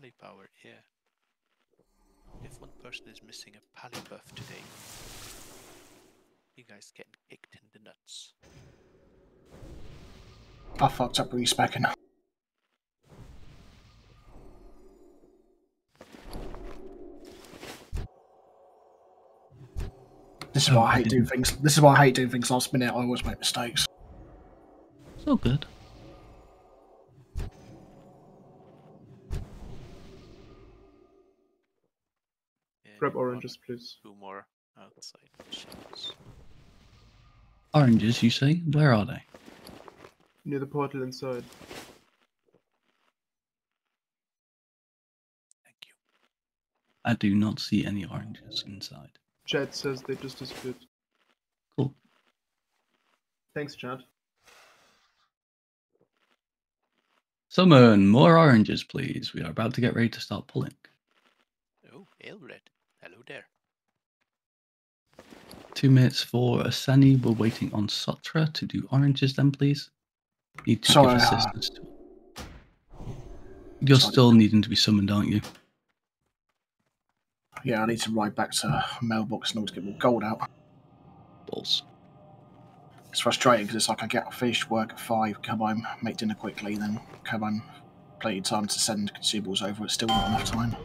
pally power, yeah. If one person is missing a pally buff today, you guys getting kicked in the nuts. I fucked up respecking. This is why I hate doing things. This is why I hate doing things last minute. I always make mistakes. It's all good. Grab oranges, please. Two more outside machines. Oranges, you say? Where are they? Near the portal inside. Thank you. I do not see any oranges inside. Chad says they just disappeared. Cool. Thanks, Chad. Summon more oranges, please. We are about to get ready to start pulling. Oh, Aelred. Hello there. Two minutes for Aseni. We're waiting on Sotra to do oranges, then, please. Need to Sorry, give uh, assistance to. You're sorry. still needing to be summoned, aren't you? Yeah, I need to ride back to mailbox in order to get more gold out. Balls. It's frustrating because it's like I get finished work at five, come home, make dinner quickly, then come home, plenty of time to send consumables over. It's still not enough time.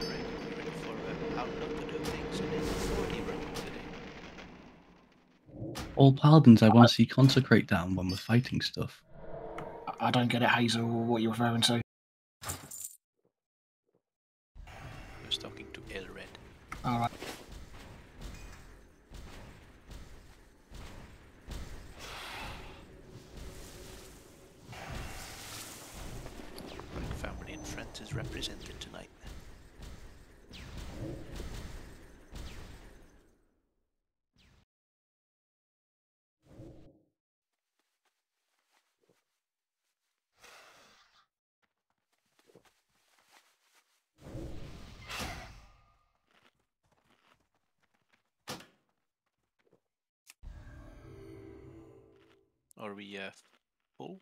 Alright, ready for uh, how not to do things in a 40 round today. All paladins, I want to see consecrate down when we're fighting stuff. I- I don't get it, Hazel, what you're referring to. I was talking to Aelred. Alright. Family and friends is represented tonight. Are we uh, full?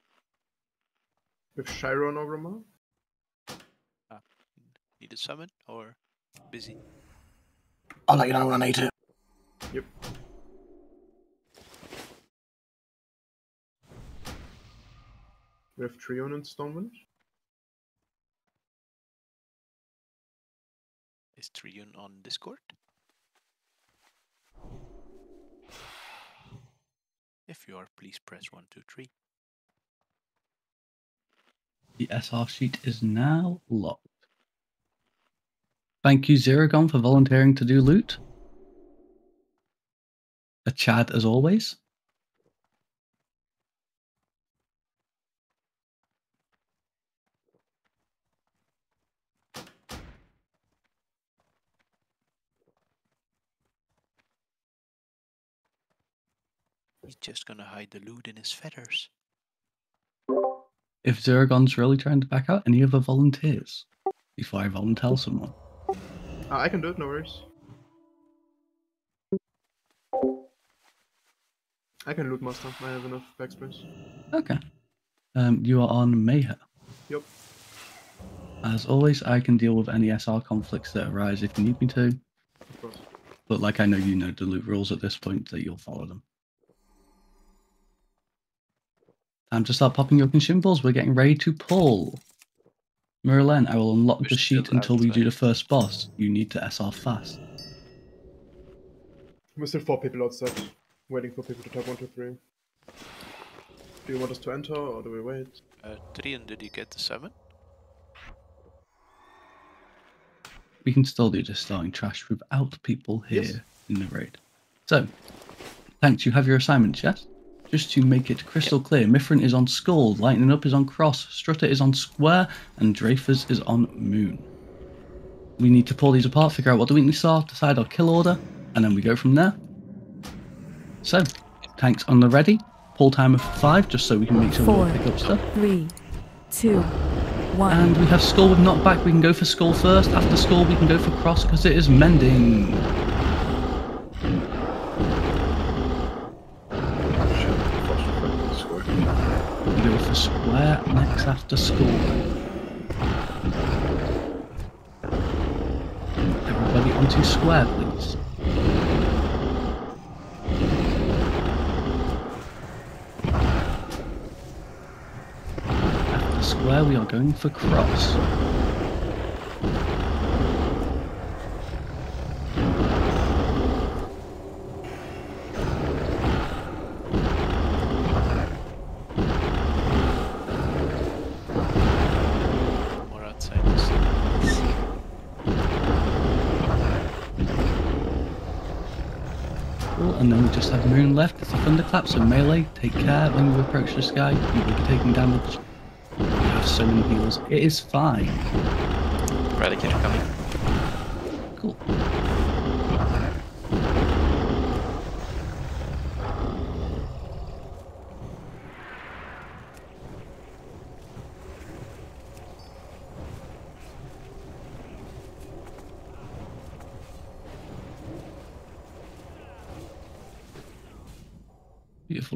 With Chiron or Gromar? Need a summon or busy? I'll let you know when I need it. Yep. We have Trion and Stonewind. Is Triune on Discord? If you are, please press one, two, three. The SR sheet is now locked. Thank you, Zeragon, for volunteering to do loot. A Chad as always. He's just gonna hide the loot in his feathers. If Zeragon's really trying to back out, any other volunteers? Before I volunteer someone. Uh, I can do it, no worries. I can loot master. I have enough backspace. Okay. Um, you are on Mayhem. Yep. As always, I can deal with any SR conflicts that arise if you need me to. Of course. But like I know you know the loot rules at this point, that you'll follow them. Time to start popping your consumables. We're getting ready to pull. Merlin, I will unlock We're the sheet until we do the first boss. You need to SR fast. We're still four people outside, waiting for people to type one, two, three. Do you want us to enter or do we wait? Uh, and did you get the seven? We can still do this starting trash without people here Yes. in the raid. So, thanks. You have your assignments, yes? Just to make it crystal clear, Mithrin is on Skull, Lightning Up is on Cross, Strutter is on Square, and Dreyfus is on Moon. We need to pull these apart, figure out what the weaknesses are, decide our kill order, and then we go from there. So, tanks on the ready. Pull timer for five, just so we can make sure we Four. don't pick up stuff. Three, two, one. And we have Skull with knockback. We can go for Skull first. After Skull, we can go for Cross because it is mending. After school. Everybody onto square, please. After square, we are going for cross. Have moon left, it's a thunderclap, so melee, take care, when you approach this guy, you will be taking damage. You have so many heals. It is fine. Eradicator coming.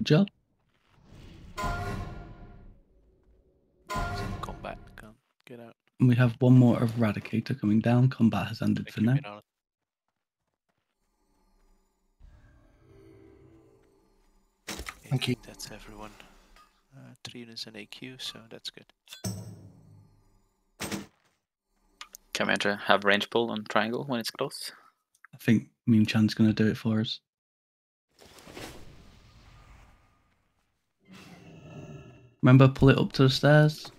Beautiful job. Combat. Come. Get out. And we have one more Eradicator coming down. Combat has ended for Thank you, now. Thank you. That's everyone. Uh, three units in AQ, so that's good. Commander have range pull on triangle when it's close. I think Moon Chan's going to do it for us. Remember, pull it up to the stairs.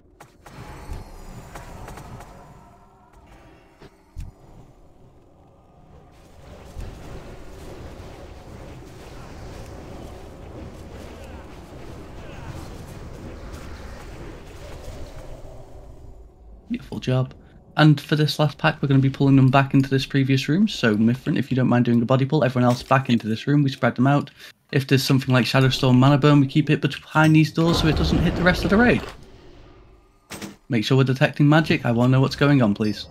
Beautiful job. And for this last pack, we're going to be pulling them back into this previous room. So, Mithrin, if you don't mind doing a body pull, everyone else back into this room. We spread them out. If there's something like Shadowstorm Mana Burn, we keep it behind these doors so it doesn't hit the rest of the raid. Make sure we're detecting magic. I want to know what's going on, please.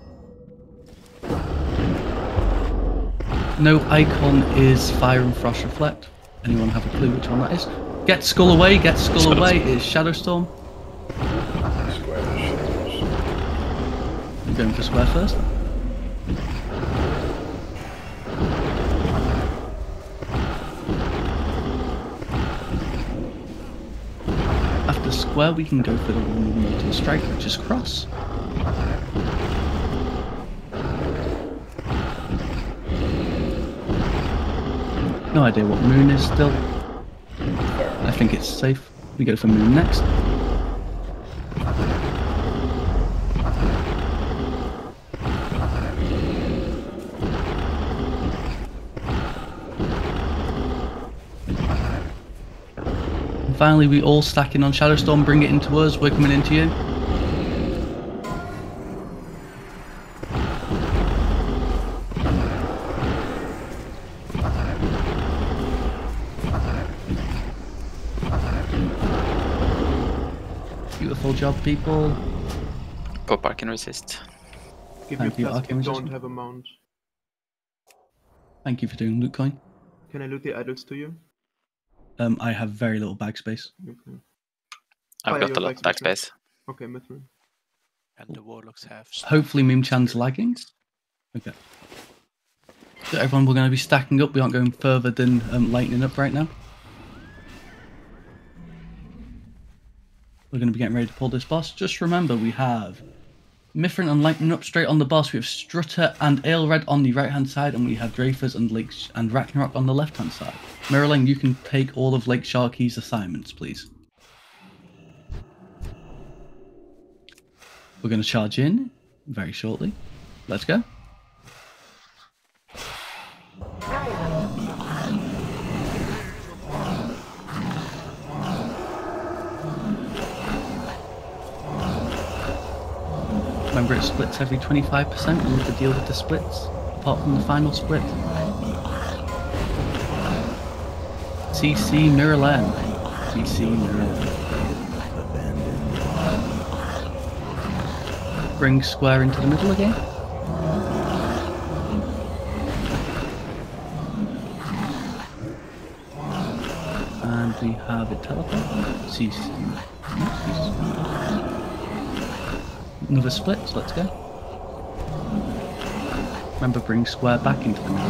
No icon is Fire and Frost Reflect. Anyone have a clue which one that is? Get Skull away, get Skull Skull. away is Shadowstorm. Square shadows. I'm going for square first. Square, we can go for the one multiple strike, which is cross. No idea what moon is still. I think it's safe. We go for moon next. Finally, we all stack in on Shadowstorm, bring it into us, we're coming into you. Beautiful job, people. Pop arcane resist. Give Thank me you, a plus if you don't have a mount. Thank you for doing loot coin. Can I loot the idols to you? Um, I have very little bag space. Okay. I've Fire got a lot of bag space. Okay, Mithrin. And the warlocks have. stuff Hopefully, from Moomchan's Spirit. lagging. Okay. So everyone, we're going to be stacking up. We aren't going further than um, lightning up right now. We're going to be getting ready to pull this boss. Just remember, we have Mithrin and Lightning up straight on the boss. We have Strutter and Aelred on the right hand side, and we have Dreyfus and Lake Sh- and Ragnarok on the left hand side. Mirrorling, you can take all of Lake Sharky's assignments, please. We're going to charge in very shortly. Let's go. Remember, it splits every 25%. We need to deal with the splits, apart from the final split. CC Mirrorland. CC Mirrorland. Bring square into the middle again. And we have a teleport. CC. Another split, so let's go. Remember, bring square back into the middle.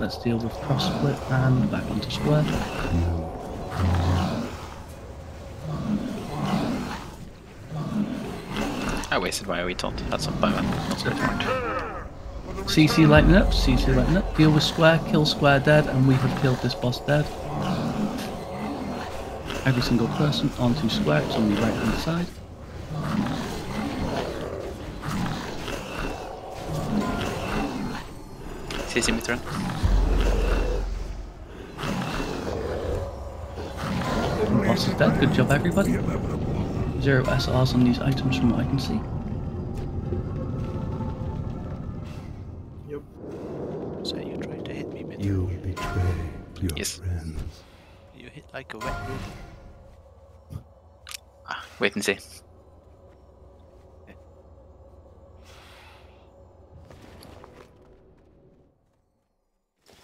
Let's deal with cross split and back onto square. I wasted my OE taunt. That's not bad. That's good point. CC lightning up, CC lightning up, deal with square, kill square dead, and we have killed this boss dead. Every single person onto square, it's on the right hand side. CC Mithra. Boss is dead, good job everybody. Zero SRs on these items from what I can see. You betray your Yes. friends. you hit like a wet noodle. Ah, wait and see.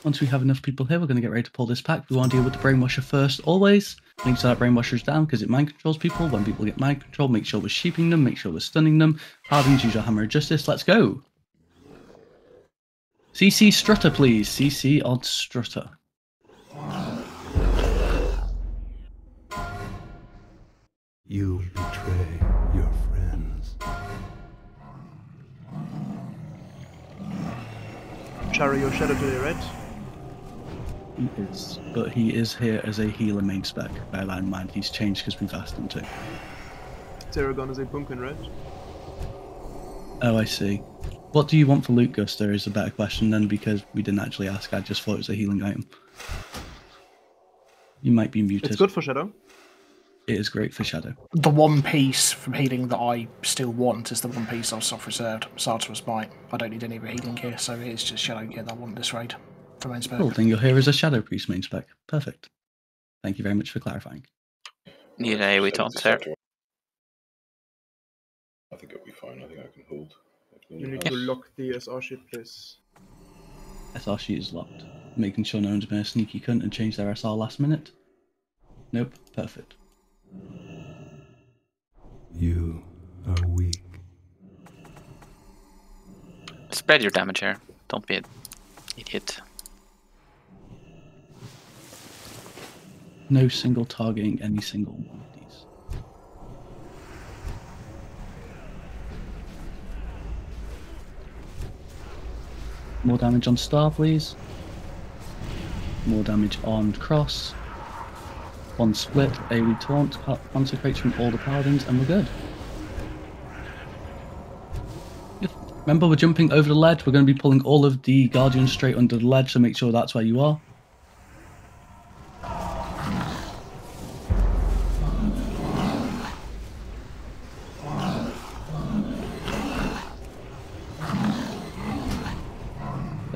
Once we have enough people here, we're going to get ready to pull this pack. We want to deal with the Brainwasher first, always. Make sure that Brainwasher's down because it mind controls people. When people get mind control, make sure we're sheeping them, make sure we're stunning them. Paladins use your Hammer of Justice. Let's go. CC Strutter, please. CC on Strutter. You betray your friends. Chari, your shadow today, right? He is, but he is here as a healer main spec. Bear that in mind. He's changed because we've asked him to. Zeragon is a pumpkin, right? Oh, I see. What do you want for Loot Guster is a better question then because we didn't actually ask. I just thought it was a healing item. You might be muted. It's good for shadow. It is great for Shadow. The one piece from healing that I still want is the one piece I've soft reserved, Sartor's Bite. I don't need any other healing here, so it's just Shadow Gear that I want this raid for main spec. Cool, then you're here as a Shadow Priest main spec. Perfect. Thank you very much for clarifying. Need a AoE taunt there. I think it'll be fine. I think I can hold. I can You need hold. to lock the SR sheet, please. SR sheet is locked. Making sure no one's been a sneaky cunt and changed their SR last minute. Nope, perfect. You are weak. Spread your damage here. Don't be an idiot. No single targeting any single one of these. More damage on Star, please. More damage on Cross. One split, a taunt, ca- consecrates from all the paladins, and we're good. Remember, we're jumping over the ledge. We're going to be pulling all of the guardians straight under the ledge, so make sure that's where you are.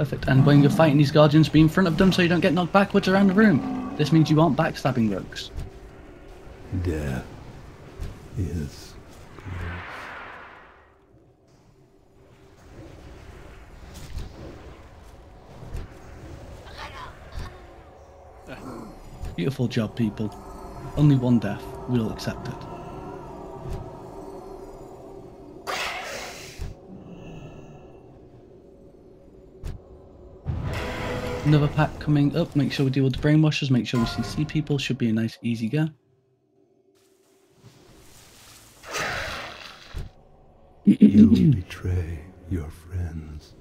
Perfect. And when you're fighting these guardians, be in front of them so you don't get knocked backwards around the room. This means you aren't backstabbing rogues. Death is close. Beautiful job, people. Only one death. We'll accept it. Another pack coming up. Make sure we deal with the brainwashers. Make sure we CC people. Should be a nice, easy go. You betray your friends.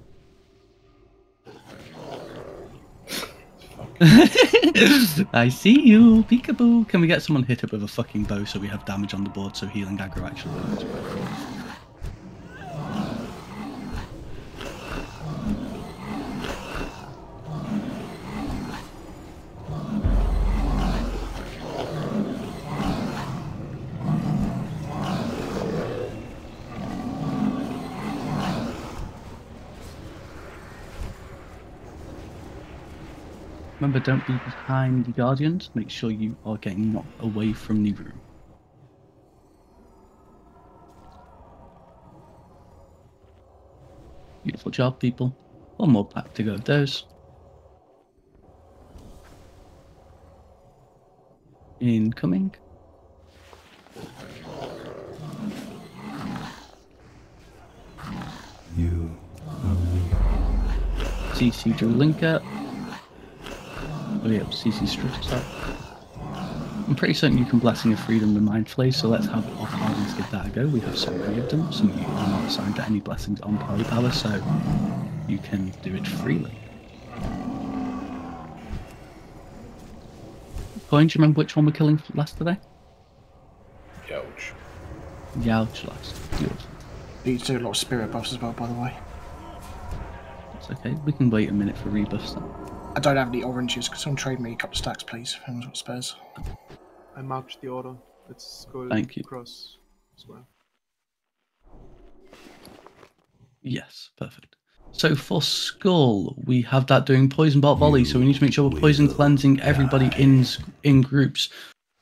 I see you, peekaboo. Can we get someone hit up with a fucking bow so we have damage on the board so healing aggro actually works? Remember, don't be behind the guardians. Make sure you are getting knocked away from the room. Beautiful job, people. One more pack to go of those. Incoming. You. CC Drew Linker. Oh yeah, CC Strutter. I'm pretty certain you can Blessing of Freedom the Mind Flays, so let's have our paladins give that a go. We have so many of them. Some of you are not assigned to any blessings on Pally Power, so you can do it freely. Coin, do you remember which one we're killing last today? Ouch. Yauj last. Beautiful. You do a lot of spirit buffs as well, by the way. It's okay. We can wait a minute for rebuffs then. I don't have any oranges. Can someone trade me a couple of stacks, please? If anyone's got spares. I marked the order. Let's go Thank you. across square. Yes, perfect. So for Skull, we have that doing poison bolt volley, so we need to make sure we're poison cleansing everybody in in groups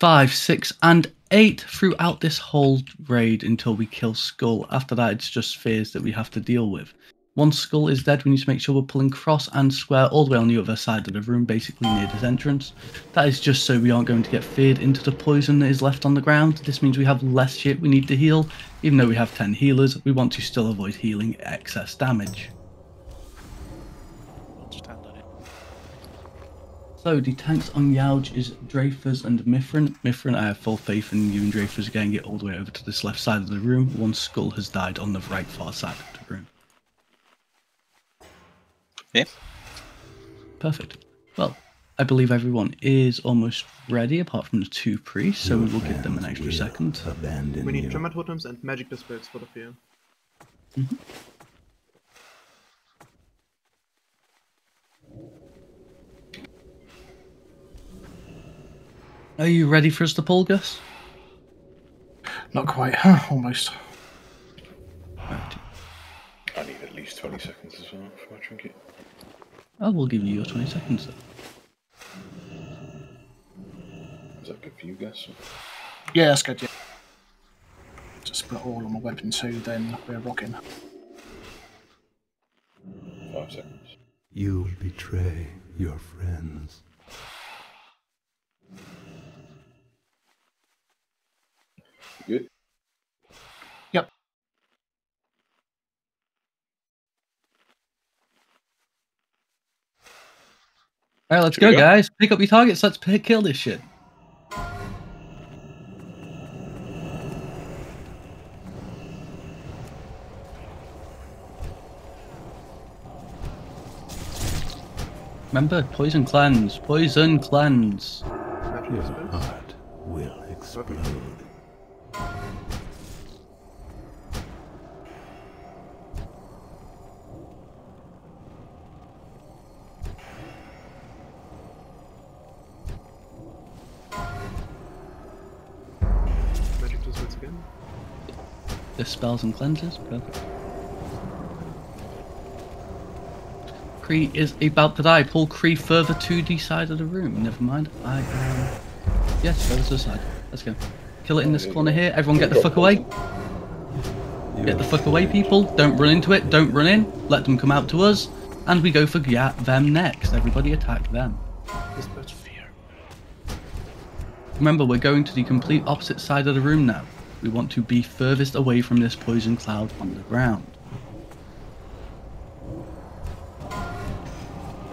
five, six, and eight throughout this whole raid until we kill Skull. After that, it's just fears that we have to deal with. Once Skull is dead, we need to make sure we're pulling cross and square all the way on the other side of the room, basically near this entrance. That is just so we aren't going to get feared into the poison that is left on the ground. This means we have less shit we need to heal. Even though we have 10 healers, we want to still avoid healing excess damage. So the tanks on Yauj is Dreyfus and Mithrin. Mithrin, I have full faith in you and Dreyfus getting it all the way over to this left side of the room once Skull has died on the right far side of the room. Yeah. Perfect. Well, I believe everyone is almost ready apart from the two priests, so Your we will give them an extra second. Abandon We need you. Tremor Totems and Magic Dispels for the fear. Mm-hmm. Are you ready for us to pull, Gus? Not quite. Almost. Right. I need at least 20 seconds as well for my trinket. I will give you your 20 seconds then. Is that good for you guys? Yeah, that's good. Yeah. Just put all on my weapon too, then we're rocking. Five seconds. You betray your friends. Good? Alright, let's Here go, go. guys. Pick up your targets. Let's pick, kill this shit. Remember, poison cleanse, poison cleanse. Magic Your heart will explode. Dispels and cleanses. Perfect. Kri is about to die. Pull Kri further to the side of the room. Never mind. I am. Yes, further to the side. Let's go. Kill it in this corner here. Everyone get the fuck away. Get the fuck away, people. Don't run into it. Don't run in. Let them come out to us. And we go for yeah, them next. Everybody attack them. Remember, we're going to the complete opposite side of the room now. We want to be furthest away from this poison cloud on the ground.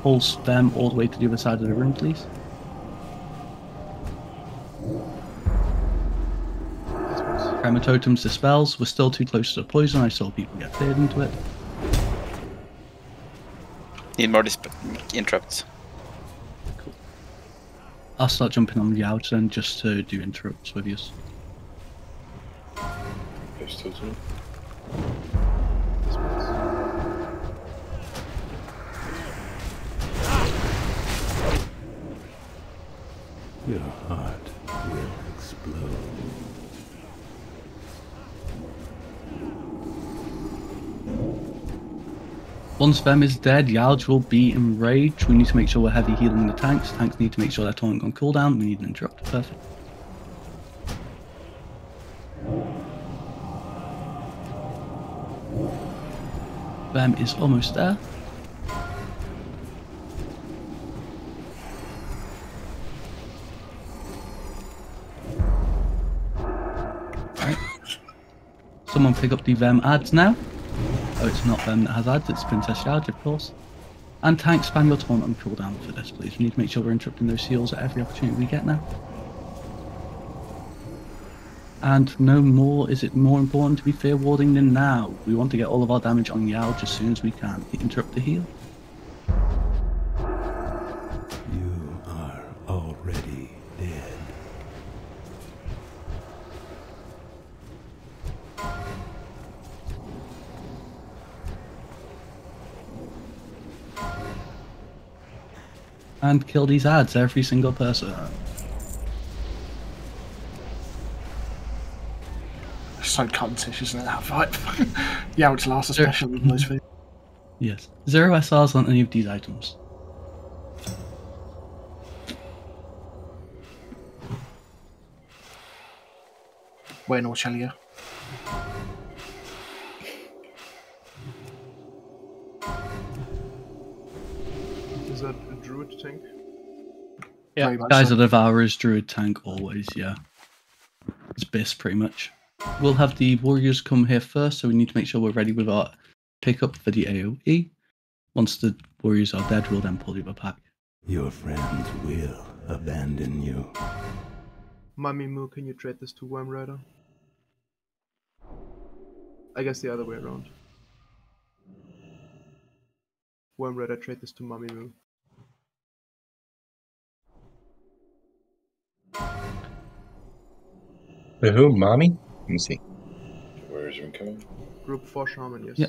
Pulse them all the way to the other side of the room, please. Tremor Totems dispels. We're still too close to the poison. I saw people get feared into it. Need more disp- interrupts. I'll start jumping on the outer then just to do interrupts with you. Post totem. Your heart will explode. Once Vem is dead, Yauj will be enraged. We need to make sure we're heavy healing the tanks. Tanks need to make sure they're taunt on cooldown. We need an interrupt. Perfect. Vem is almost there. Right. Someone pick up the Vem ads now. Oh, it's not Vem that has ads, it's Princess Charge, of course. And tank, spam your taunt on cooldown for this, please. We need to make sure we're interrupting those seals at every opportunity we get now. And no more is it more important to be fear warding than now. We want to get all of our damage on Yauj as soon as we can. Interrupt the heal. You are already dead. And kill these ads, every single person. So cuntish, isn't it, that fight? yeah, it's last especially with those things. Yes. Zero SRs on any of these items. Where in Orchelia? Is that a druid tank? Yeah, Guys so. are Devourers, Druid Tank, always, yeah. It's best pretty much. We'll have the Warriors come here first, so we need to make sure we're ready with our pickup for the AoE. Once the Warriors are dead, we'll then pull the other pack. Your friends will abandon you. Mummy Moo, can you trade this to Worm Rider? I guess the other way around. Worm Rider, trade this to Mummy Moo. The who? Mommy? Let me see. Where is it coming? Group 4 Shaman, yes. Yeah.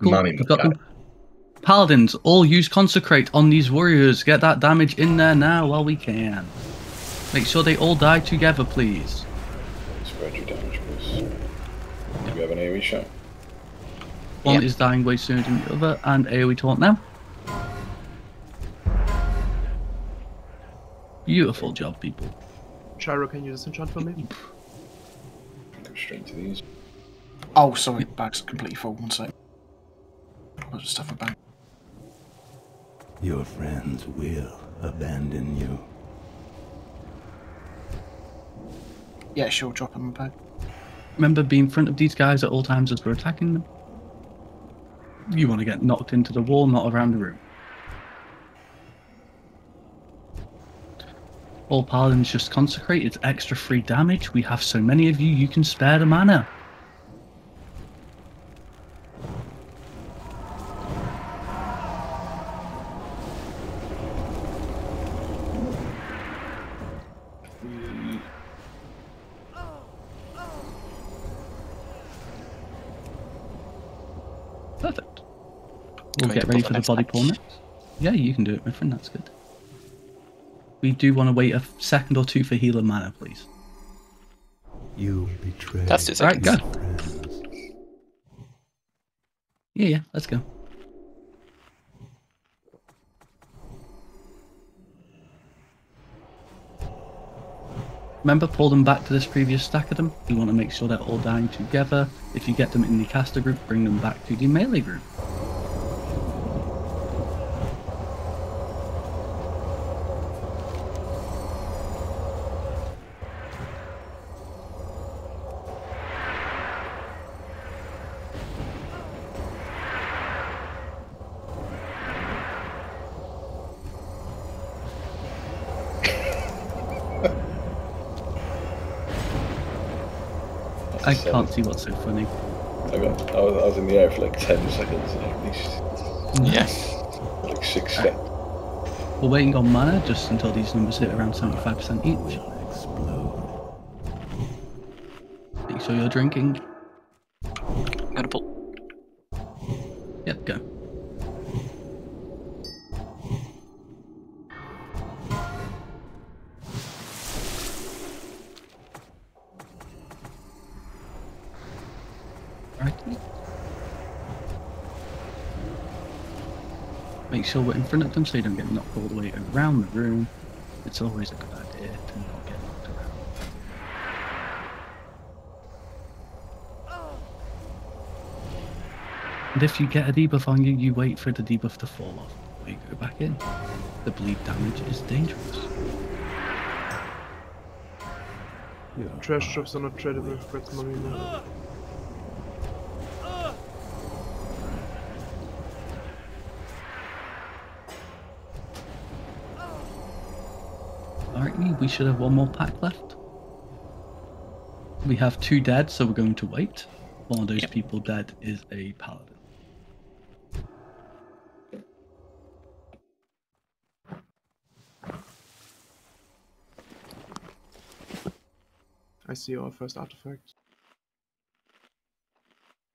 Cool, Mommy we've got got them. Paladins, all use Consecrate on these warriors. Get that damage in there now while we can. Make sure they all die together, please. Spread your damage, please. Do you have an AoE shot? One Yep. is dying way sooner than the other, and AoE taunt now. Beautiful job, people. Chiro, can you disenchant for me? Go straight into these. Oh, sorry, bag's completely full. One sec. Lots of stuff about. Your friends will abandon you. Yeah, sure, drop them back. Remember, be in front of these guys at all times as we're attacking them. You want to get knocked into the wall, not around the room. All paladins just consecrate. It's extra free damage. We have so many of you, you can spare the mana. Perfect. We'll Going get ready for the body pull next. Yeah, you can do it, my friend. That's good. We do want to wait a second or two for healer mana, please. You betray That's two Alright, seconds. go. Yeah, yeah, let's go. Remember, pull them back to this previous stack of them. We want to make sure they're all dying together. If you get them in the caster group, bring them back to the melee group. Can't see what's so funny. I, got, I, was, I was in the air for like 10 seconds at least. Yeah. Like six steps. We're waiting on mana just until these numbers hit around 75% each. Explode. Make sure you're drinking. We're in front of them so you don't get knocked all the way around the room. It's always a good idea to not get knocked around. And if you get a debuff on you, you wait for the debuff to fall off before you go back in. The bleed damage is dangerous. Your Trash drops are not tradable. That's Marina. Alrighty, we should have one more pack left. We have two dead, so we're going to wait. One of those Yep. people dead is a paladin. I see our first artifact.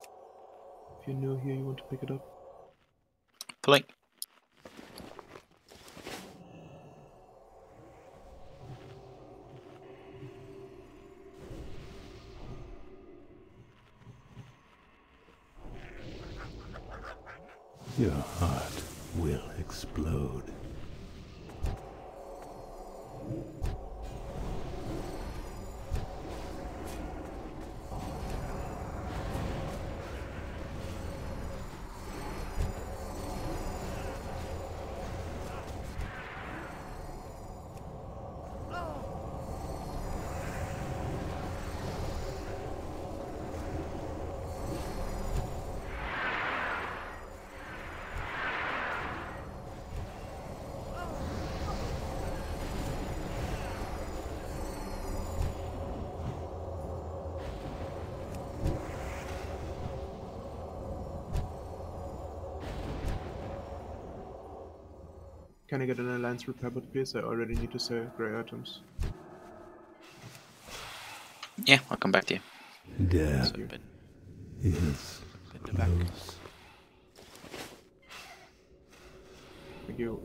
If you're new here, you want to pick it up. Pulling. Explode. Can I get an alliance repair bot, please? I already need to sell grey items. Yeah, I'll come back to you. Death Open is in the back. close. Thank you.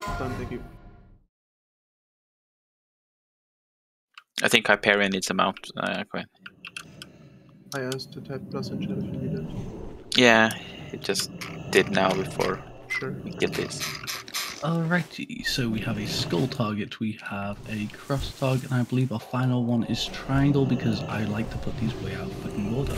Done, thank you. I think Hyperion needs a mount. Uh, quite. I asked to type plus in chat if you need it. Yeah, it just did now before Sure. we get this. Alrighty, so we have a skull target, we have a cross target, and I believe our final one is triangle because I like to put these way out of fucking order.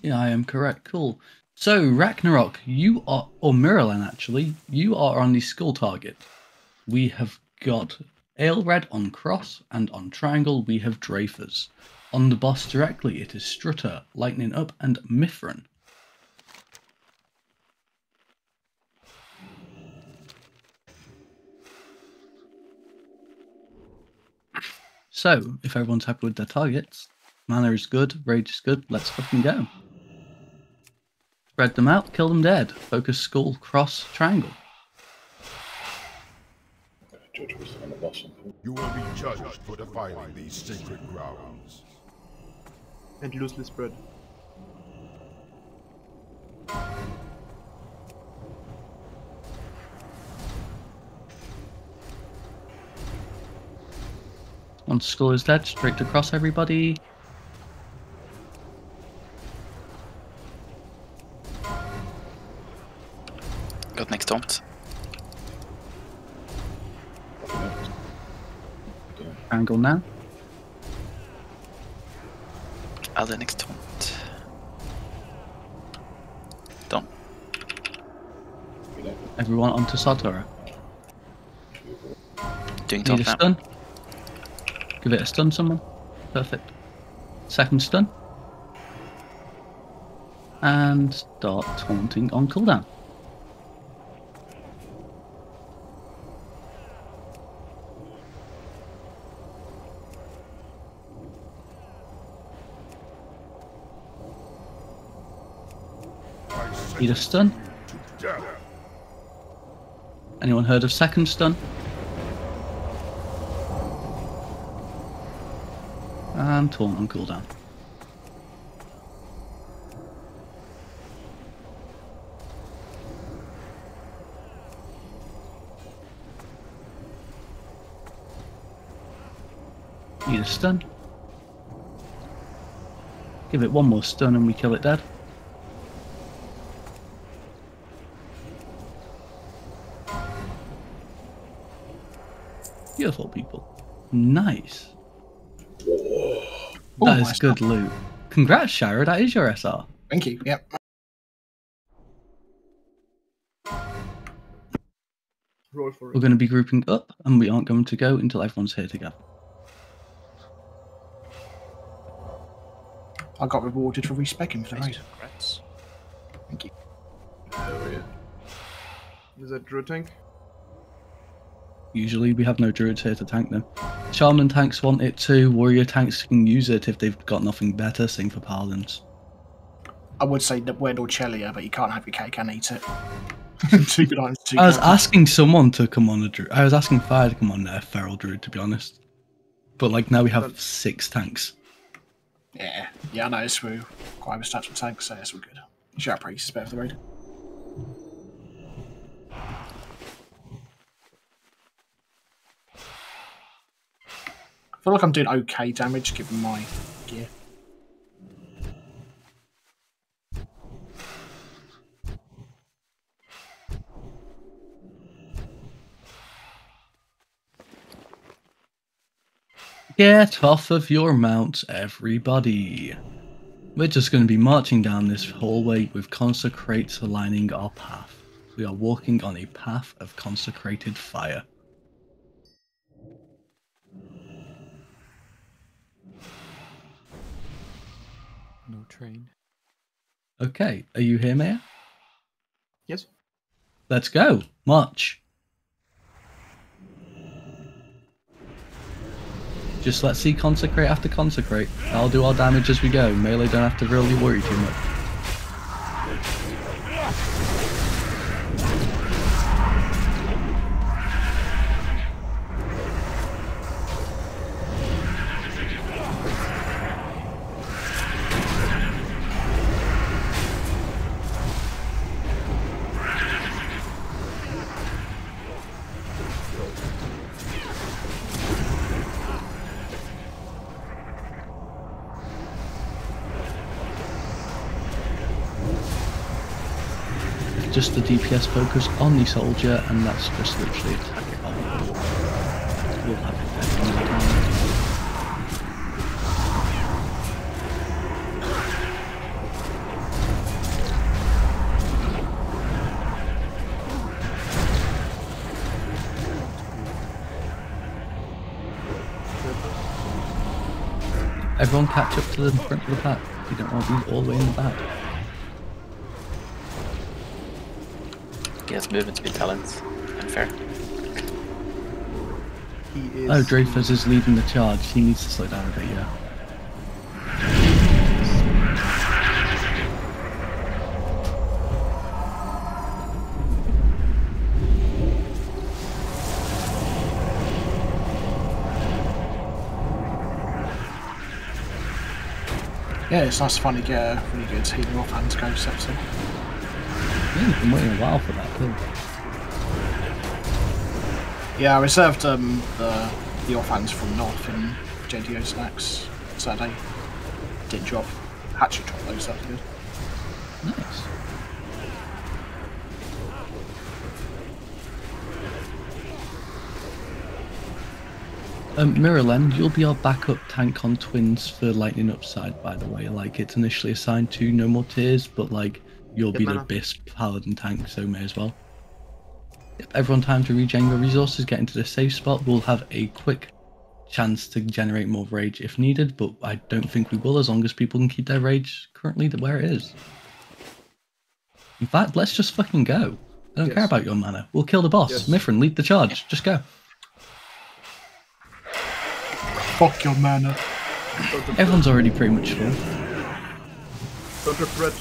Yeah, I am correct. Cool. So Ragnarok, you are, or Miralyn actually, you are on the skull target. We have got Aelred on cross, and on triangle we have Dreyfus. On the boss directly, it is Strutter, Lightning Up, and Mithrin. So, if everyone's happy with their targets, mana is good, rage is good, let's fucking go. Spread them out, kill them dead. Focus skull, cross, triangle. Judge was on the boss. You will be judged for defiling these sacred grounds. And loosely spread. Once skull is dead, straight across everybody. Now. Next taunt. Done. Everyone onto Sartura. Doing Need a now. stun. Give it a stun, someone. Perfect. Second stun. And start taunting on cooldown. A sentence stun. Anyone heard of second stun? And taunt on cooldown. Need a stun. Give it one more stun and we kill it dead. Beautiful people. Nice. Oh, That is nice good loot. Congrats, Shara. That is your SR. Thank you. Yep. We're going to be grouping up, and we aren't going to go until everyone's here together. I got rewarded for respecking for the raid. Congrats. Thank you. Oh, yeah. Is that Druid tank? Usually we have no druids here to tank them. Shaman tanks want it too. Warrior tanks can use it if they've got nothing better. Same for paladins. I would say that we're Dorchelia, but you can't have your cake and eat it. two good items, two I was good- asking someone to come on a druid. I was asking Fire to come on a feral druid, to be honest. But like now we have six tanks. Yeah, yeah, I noticed we're quite stats with tanks, so yes, we're good. Shout priest is better for the raid. Feel like I'm doing okay damage given my gear. Get off of your mounts, everybody. We're just going to be marching down this hallway with consecrates aligning our path. We are walking on a path of consecrated fire. No train. Okay, are you here, Mayor? Yes. Let's go. March. Just let's see consecrate after consecrate. I'll do our damage as we go. Melee don't have to really worry too much. The DPS focus on the soldier, and that's just literally attack it on. We'll have it there. Everyone catch up to the front of the pack. You don't want to be all the way in the back. Yes, movement speed talents. Unfair. He is. Oh, Dreyfus is leading the charge. He needs to slow down a bit, yeah. Yeah, it's nice to finally get a really good healing offhand to go this episode. Yeah, you've been waiting a while for that, too. Yeah, I reserved um, the, the offhands from North in JDO Snacks Saturday. Did drop. Hatchet drop those, that's good. Nice. Um, Mirrorland, you'll be our backup tank on twins for lightning upside, by the way. Like, it's initially assigned to no more Tears, but like, you'll Yep, be the mana. best paladin tank, so may as well. Yep, everyone time to regen your resources, get into the safe spot. We'll have a quick chance to generate more rage if needed, but I don't think we will as long as people can keep their rage currently th- where it is. In fact, let's just fucking go. I don't care about your mana. We'll kill the boss. Yes. Mithrin, lead the charge. Just go. Fuck your mana. Everyone's already pretty much full. Don't rip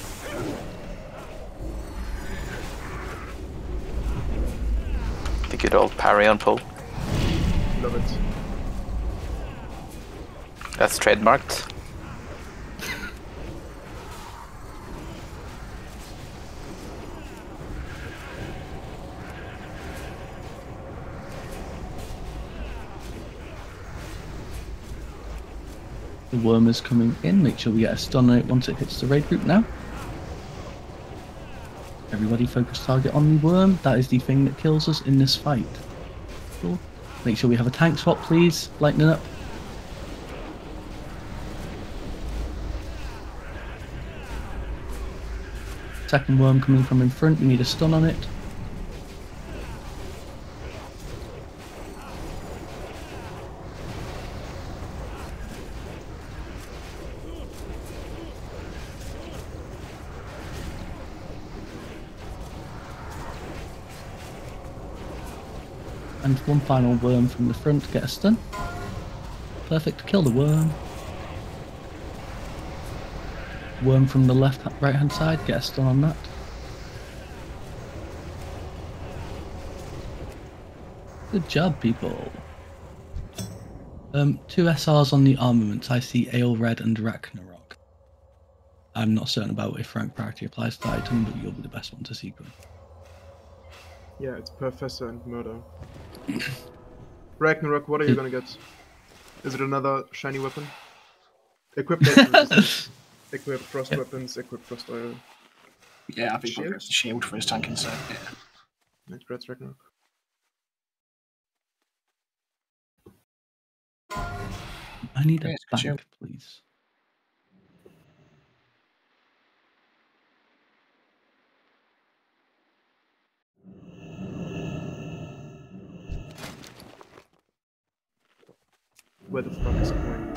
The good old parry on pull. Love it. That's trademarked. The worm is coming in. Make sure we get a stun on it once it hits the raid group now. Everybody focus target on the worm. That is the thing that kills us in this fight. Cool. Make sure we have a tank swap, please. Lightning up. Second worm coming from in front. We need a stun on it. One final worm from the front, to get a stun. Perfect, kill the worm. Worm from the left, right hand side, get a stun on that. Good job, people. Um, two SRs on the armaments. I see Ale Red and Ragnarok. I'm not certain about if rank priority applies to the item, but you'll be the best one to see. Yeah, it's Professor and Murder. Ragnarok, what are you gonna get? Is it another shiny weapon? Equip weapons. Equip frost Yep. weapons, equip frost oil. Yeah, I think Shield? he gets the shield for his tank insert. Yeah. Congrats, Ragnarok. I need a Yeah, it's shield. bank, please. Where the fuck is going?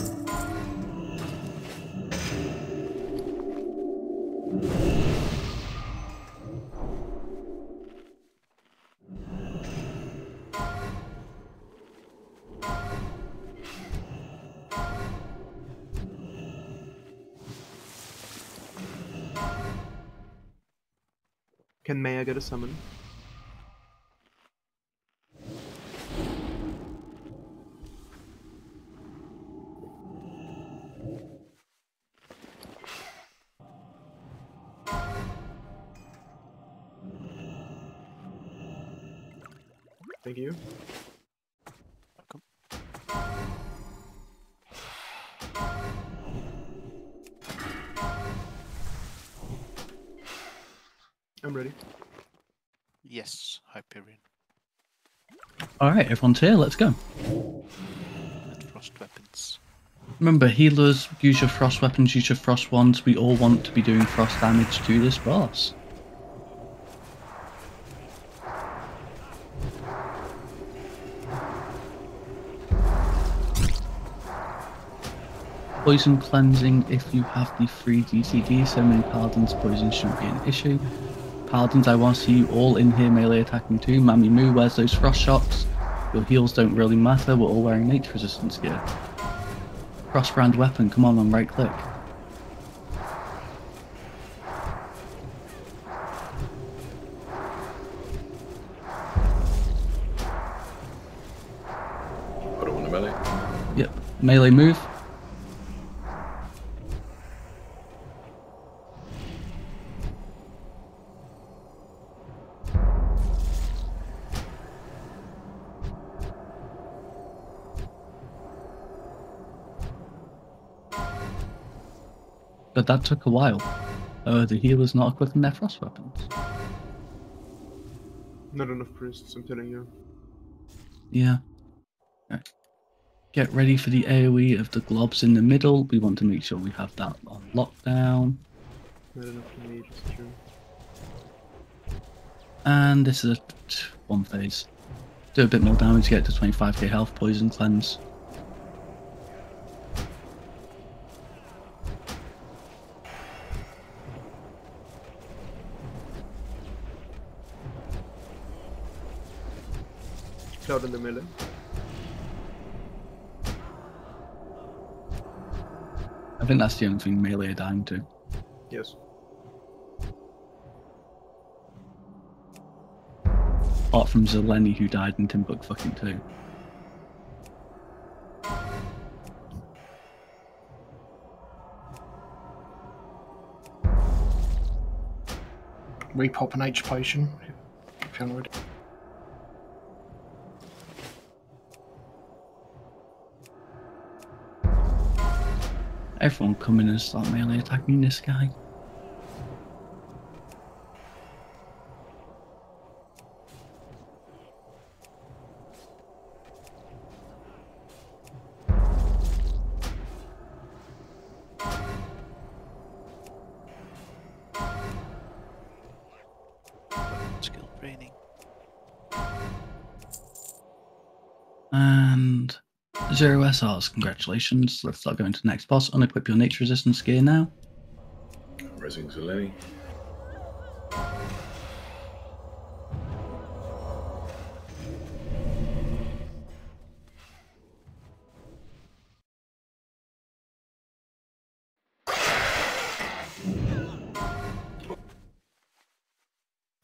Can Maya get a summon? You. Welcome. I'm ready. Yes, Hyperion. Alright, everyone's here, let's go. And frost weapons. Remember, healers, use your frost weapons, use your frost wands. We all want to be doing frost damage to this boss. Poison cleansing if you have the free DCD, so many paladins poison shouldn't be an issue. Paladins, I want to see you all in here melee attacking too. Mammy Moo wears those frost shocks. Your heals don't really matter, we're all wearing nature resistance gear. Frostbrand weapon, come on on right click. Put it on the melee. Yep, melee move. But that took a while. Uh, the healer's not equipping their frost weapons. Not enough priests, I'm telling you. Yeah. Okay. Get ready for the AoE of the globs in the middle. We want to make sure we have that on lockdown. Not enough for me, just true. And this is a one phase. Do a bit more damage, get to 25k health, poison cleanse. In the melee. I think that's the only thing melee are dying to. Yes. Apart from Zeleny who died in Timbuk fucking 2. Repop an H potion if you haven't already. Everyone coming and start melee attacking this guy. Bursars. Congratulations. Let's start going to the next boss. Unequip your nature resistance gear now. Resing Zeleni.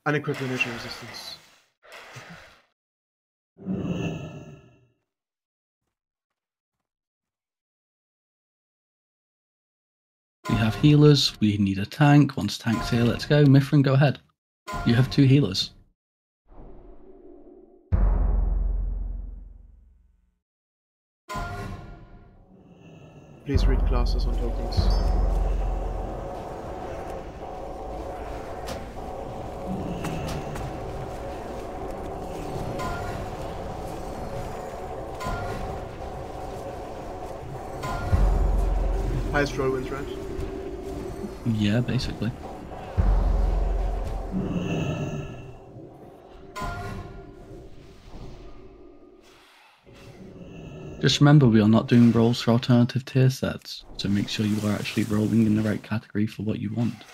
Unequip your nature resistance. Healers. We need a tank. Once tank's here, let's go. Mithrin, go ahead. You have two healers. Please read classes on tokens. Highest roll wins, right? Yeah, basically. Just remember, we are not doing rolls for alternative tier sets, so make sure you are actually rolling in the right category for what you want.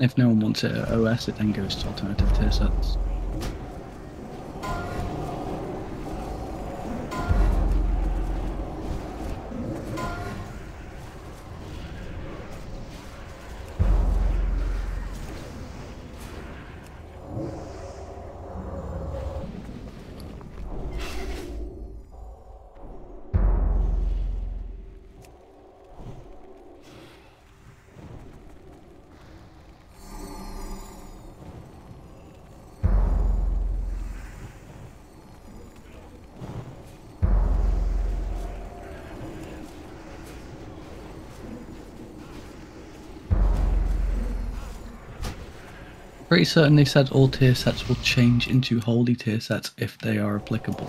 If no one wants it at OS, it then goes to alternative tier sets. Pretty certain they said all tier sets will change into holy tier sets if they are applicable.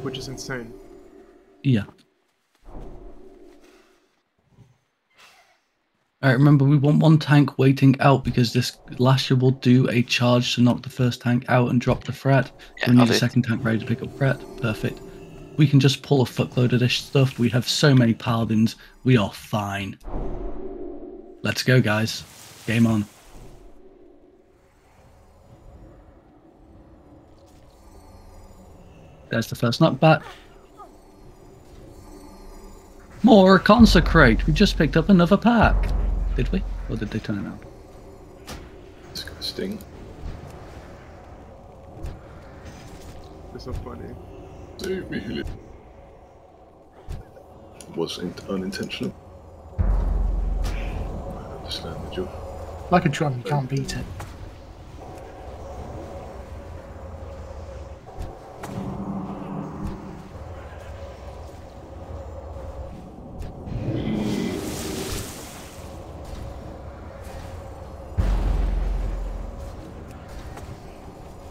Which is insane. Yeah. Alright, remember we want one tank waiting out because this Lasher will do a charge to knock the first tank out and drop the threat. Yeah, we I'll need a it. second tank ready to pick up threat. Perfect. We can just pull a fuckload of this stuff. We have so many paladins. We are fine. Let's go, guys. Game on. There's the first knockback. More consecrate. We just picked up another pack. Did we? Or did they turn around? Disgusting. It's so funny. Save me, Wasn't unintentional. I understand the joke. Like a drum, you can't beat it.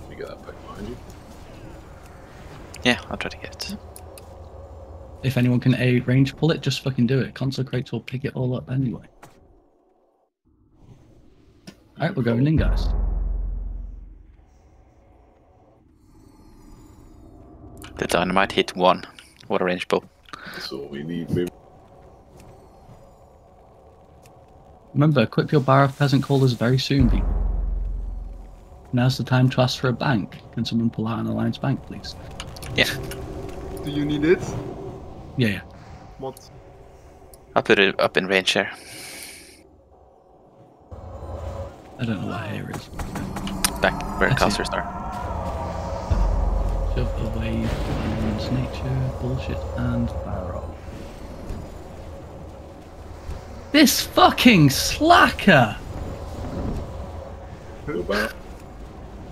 You got that back behind you. Yeah, I'll try to get it. If anyone can A range pull it, just fucking do it. Consecrate will pick it all up anyway. Alright, we're going in, guys. The dynamite hit one. What a range ball. That's all we need, baby. Remember, equip your Barov peasant callers very soon, people. Now's the time to ask for a bank. Can someone pull out an alliance bank, please? Yeah, Do you need it? Yeah, yeah. What? I'll put it up in range here. I don't know what here is. Back where That's it. casters are. Shove away Violence, nature, bullshit, and barrel. This fucking slacker! Who about?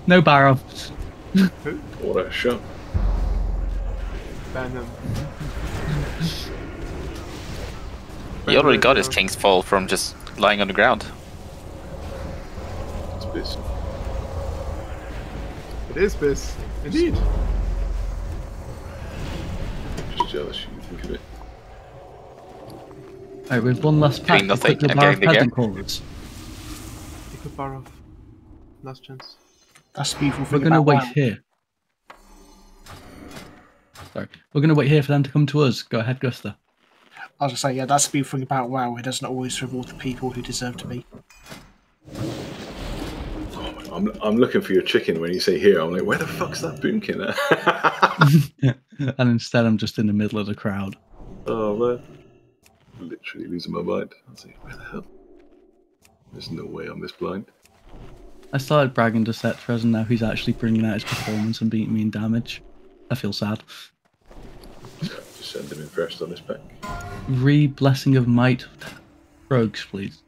No barrow. All that shot. Ban him. He already got his King's Fall from just lying on the ground. It's busy. It is Biss. Indeed. Just jealous you think of it. Alright, with one last pack, Doing nothing, equip your I'm Barov getting peasant callers. Equip Barov. Last chance. That's the beautiful We're gonna wait WoW. here. Sorry, we're gonna wait here for them to come to us. Go ahead, Gusta. I was gonna say, yeah, that's the beautiful thing about WoW. It doesn't always reward the people who deserve to be. I'm, I'm looking for your chicken when you say here. I'm like, where the fuck's that boomkin at? and instead, I'm just in the middle of the crowd. oh man, literally losing my mind. I was like, where the hell? There's no way I'm this blind. I started bragging to Cetrez, and now he's actually bringing out his performance and beating me in damage. I feel sad. Just send him in first on this pack. Re Blessing of Might. Rogues, please.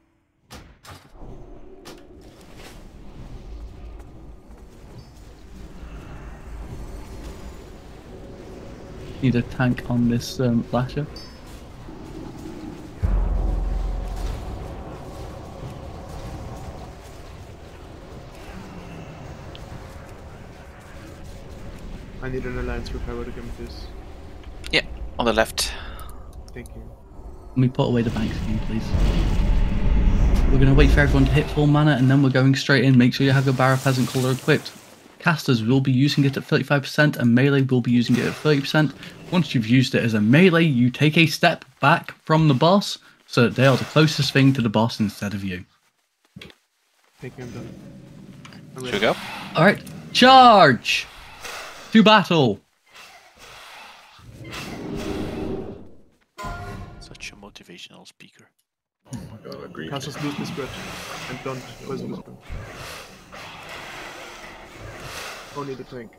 Need a tank on this um, flasher. I need an alliance repair to give me this. Yeah, on the left. Thank you. Let me put away the banks again, please. We're going to wait for everyone to hit full mana and then we're going straight in. Make sure you have your Barov Peasant Caller equipped. Casters will be using it at 35% and melee will be using it at 30%. Once you've used it as a melee, you take a step back from the boss so that they are the closest thing to the boss instead of you. Thank you, I'm done. I'm Should we go? Alright, charge! To battle! Such a motivational speaker. Oh my god, I agree. Casters lose this spread and don't poison this spread. Only the tank.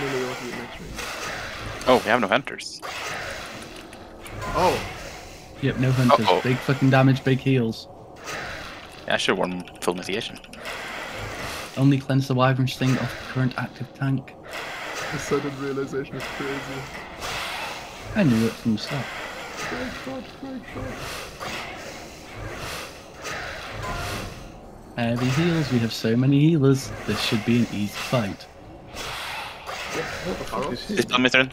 Maybe you want to be next range. Oh, we have no hunters. Oh! Yep, no hunters. Uh-oh. Big fucking damage, big heals. Yeah, I should have worn full mitigation. Only cleanse the Wyvern Sting off the current active tank. The sudden realization is crazy. I knew it from the start. Great shot, great shot. Heavy heals, we have so many healers. This should be an easy fight. What the is Is this? Mithrin?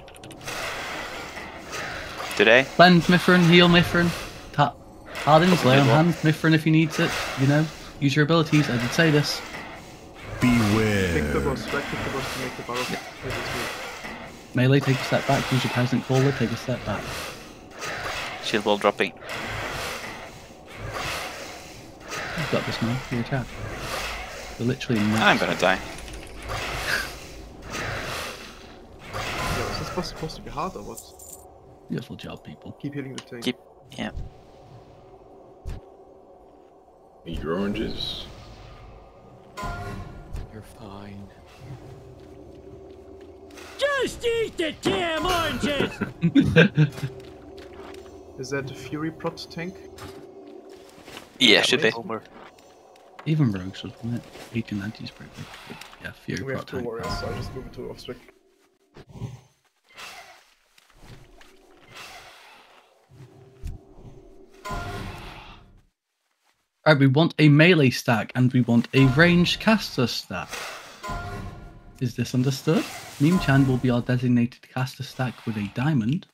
Today? Cleanse Mithrin, heal Mithrin. Ta- Hardens, lay on hands, Mithrin if he needs it. You know, use your abilities. I did say this. Pick the Beware. boss, right click the boss to make the barrel. Yeah. Melee, take a step back. Use your peasant caller, take a step back. Shield wall dropping. You've got this, man. Your attack. You're literally nuts. I'm gonna die. Yeah, is this boss supposed to be hard or what? Beautiful job, people. Keep hitting the tank. Keep. Yeah. Eat your oranges. You're fine. Just eat the damn oranges! Is that the Fury Prot tank? Yeah, should be. Homer. Even Rogues, wasn't it? 1890 is pretty good. But yeah, Fury we have two tank. warriors, so I just move it to off strict. Right, we want a melee stack and we want a ranged caster stack. Is this understood? Meme Chan will be our designated caster stack with a diamond,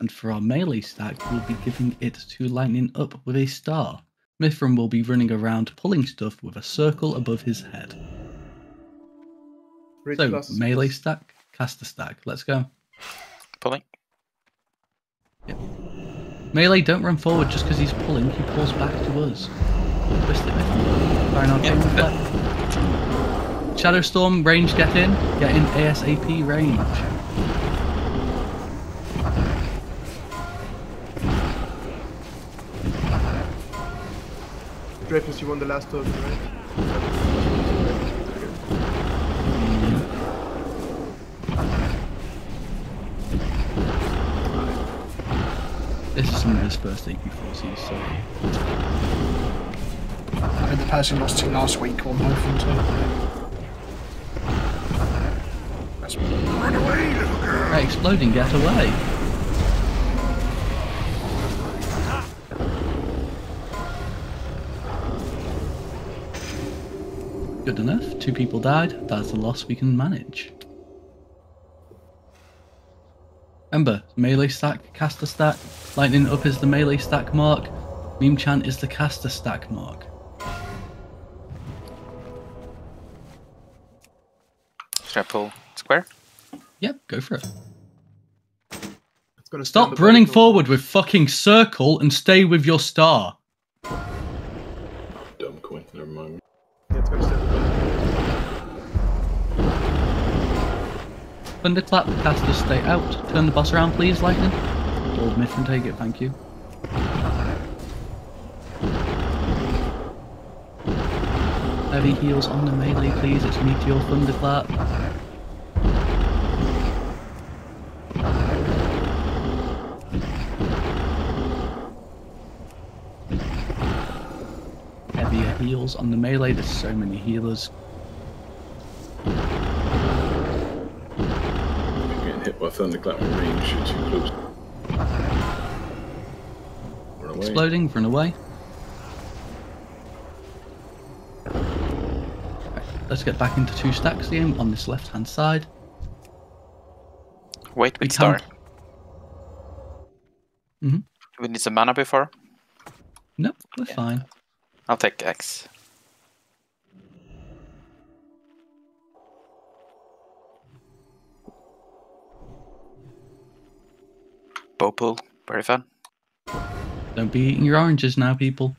and for our melee stack, we'll be giving it to Lightning Up with a star. Mithrin will be running around pulling stuff with a circle above his head. Rage So, classes melee stack, caster stack. Let's go. Pulling. Yep. Melee, don't run forward just because he's pulling, he pulls back to us. Twist it, Mithrin. Fire on Yeah. Shadow Storm, range, get in. Get in ASAP range. Dreyfus, you won the last token, right? This is some of his first AP4Cs, so I think the person lost to last week on both of them too. That's run away, little girl. Right, exploding, get away. Good enough. Two people died. That's a loss we can manage. Remember, melee stack, caster stack. Lightning up is the melee stack mark. Meme chant is the caster stack mark. Should I pull square? Yep, go for it. Let's Gonna Stop running vertical. forward with fucking circle and stay with your star. Dumb coin. Never mind. Yeah, the vertical. Casters stay out. Turn the boss around, please, Lightning. Old Mithrin, take it, thank you. Heavy heals on the melee, please. It's Meteor Thunderclap. Heavier heals on the melee. There's so many healers. You're getting hit by thunderclap in range. You're too close. Run away. Exploding, run away. Right, Let's get back into two stacks again on this left hand side. Wait We with star. can't- Mhm. We need some mana before. Nope, we're fine. I'll take X. Bopal, very fun. Don't be eating your oranges now, people.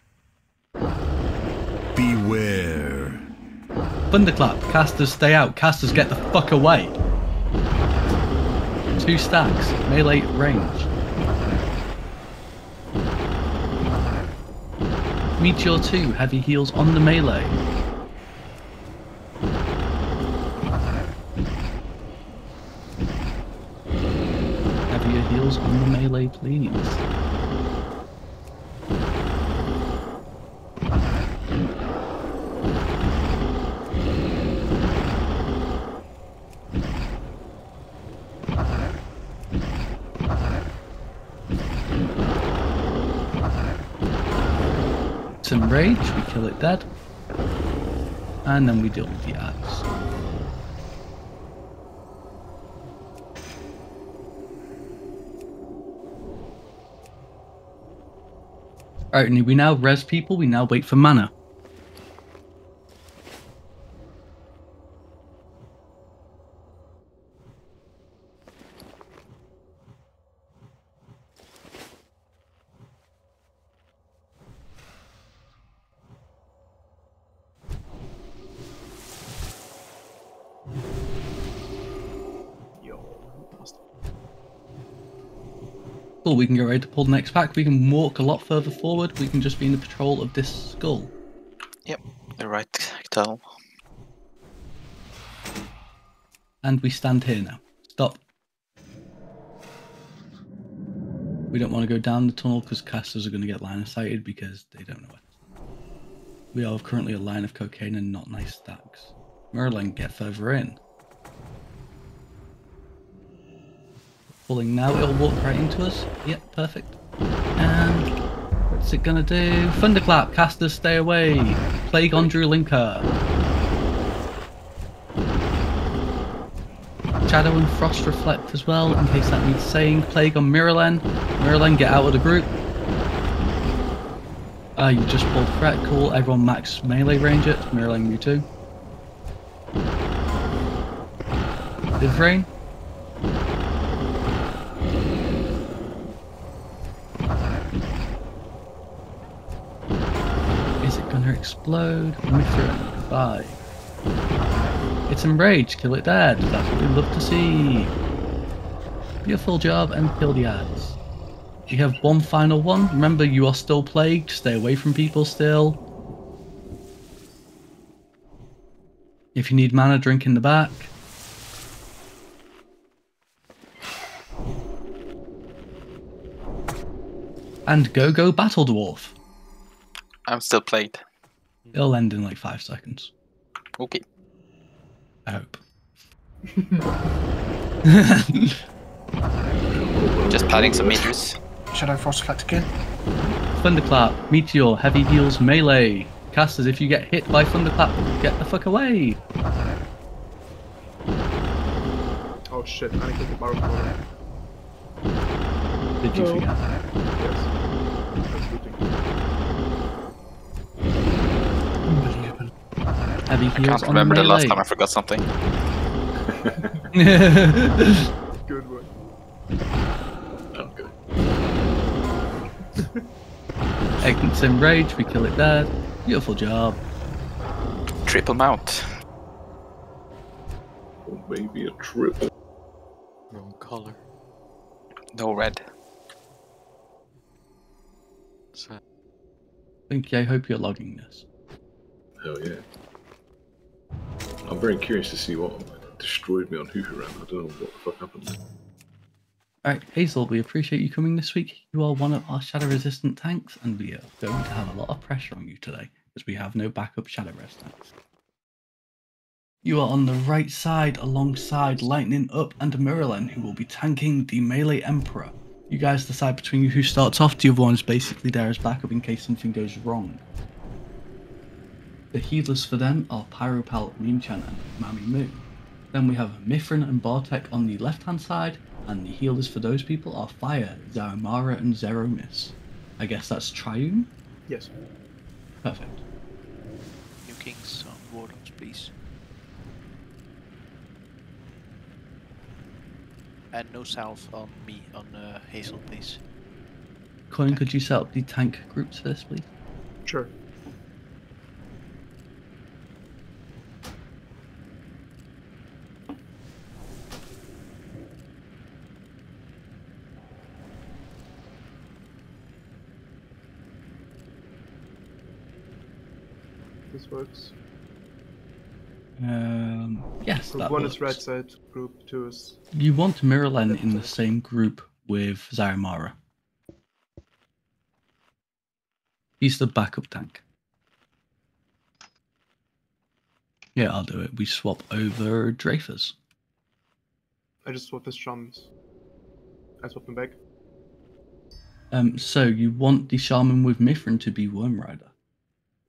Beware. Thunderclap, casters stay out, casters get the fuck away. Two stacks, melee range. Meteor 2, heavy heals on the melee. Heavier heals on the melee, please. Some rage, we kill it dead. And then we deal with the axe. Alright, we now res people, we now wait for mana. We can get ready to pull the next pack. We can walk a lot further forward. We can just be in the patrol of this skull. Yep, the right tunnel. And we stand here now. Stop. We don't want to go down the tunnel because casters are going to get line of sighted because they don't know it. We are currently a line of cocaine and not nice stacks. Merlin, get further in. Pulling now, it'll walk right into us. Yep, perfect. And what's it gonna do? Thunderclap, casters stay away. Plague on Drew Linker. Shadow and Frost Reflect as well, in case that needs saying. Plague on Miralen. Miralen, get out of the group. Ah, you just pulled threat, cool. Everyone max melee range it. Miralen, you too. Ivrain. Is it gonna explode? Mithrin, goodbye. It's enraged, kill it dead. That's what we love to see. Beautiful job and kill the ads. You have one final one. Remember, you are still plagued. Stay away from people still. If you need mana, drink in the back. And go go battle dwarf. I'm still played. It'll end in like five seconds. Okay. I hope. Just padding some meters. Shadow Frost Reflect again. Thunderclap, Meteor, Heavy Heals, Melee. Casters, if you get hit by Thunderclap, get the fuck away. Oh shit, I need to get barrel. Did you No. forget? Yes. Heavy I Heals can't on remember the last time I forgot something. Good one. Okay. Eggn's in rage, we kill it dead. Beautiful job. Triple mount. Or maybe a triple. Wrong color. No red. So, Thinky, I hope you're logging this. Hell yeah. I'm very curious to see what destroyed me on Hoohoo I don't know what the fuck happened. Alright, Hazel, we appreciate you coming this week. You are one of our shadow resistant tanks, and we are going to have a lot of pressure on you today, as we have no backup shadow res tanks. You are on the right side alongside Lightning Up and Mirrorlen, who will be tanking the Melee Emperor. You guys decide between you who starts off, the other one is basically there as backup in case something goes wrong. The healers for them are Pyropal, Moonchan, and Mami Moo. Then we have Mithrin and Bartek on the left hand side, and the healers for those people are Fire, Zaramara, and Zeromis. I guess that's Triune? Yes. Perfect. New kings on warlocks, please. And no south on me, on uh, Hazel, please. Coin, could you set up the tank groups for this, please? Sure. This works. Um, yes, Group that one works. is right side, group two is You want Mirrorlen in the same group with Zaramara. He's the backup tank. Yeah, I'll do it. We swap over Dreyfus. I just swapped his shams. I swapped him back. Um, so you want the shaman with Mithrin to be Worm Rider,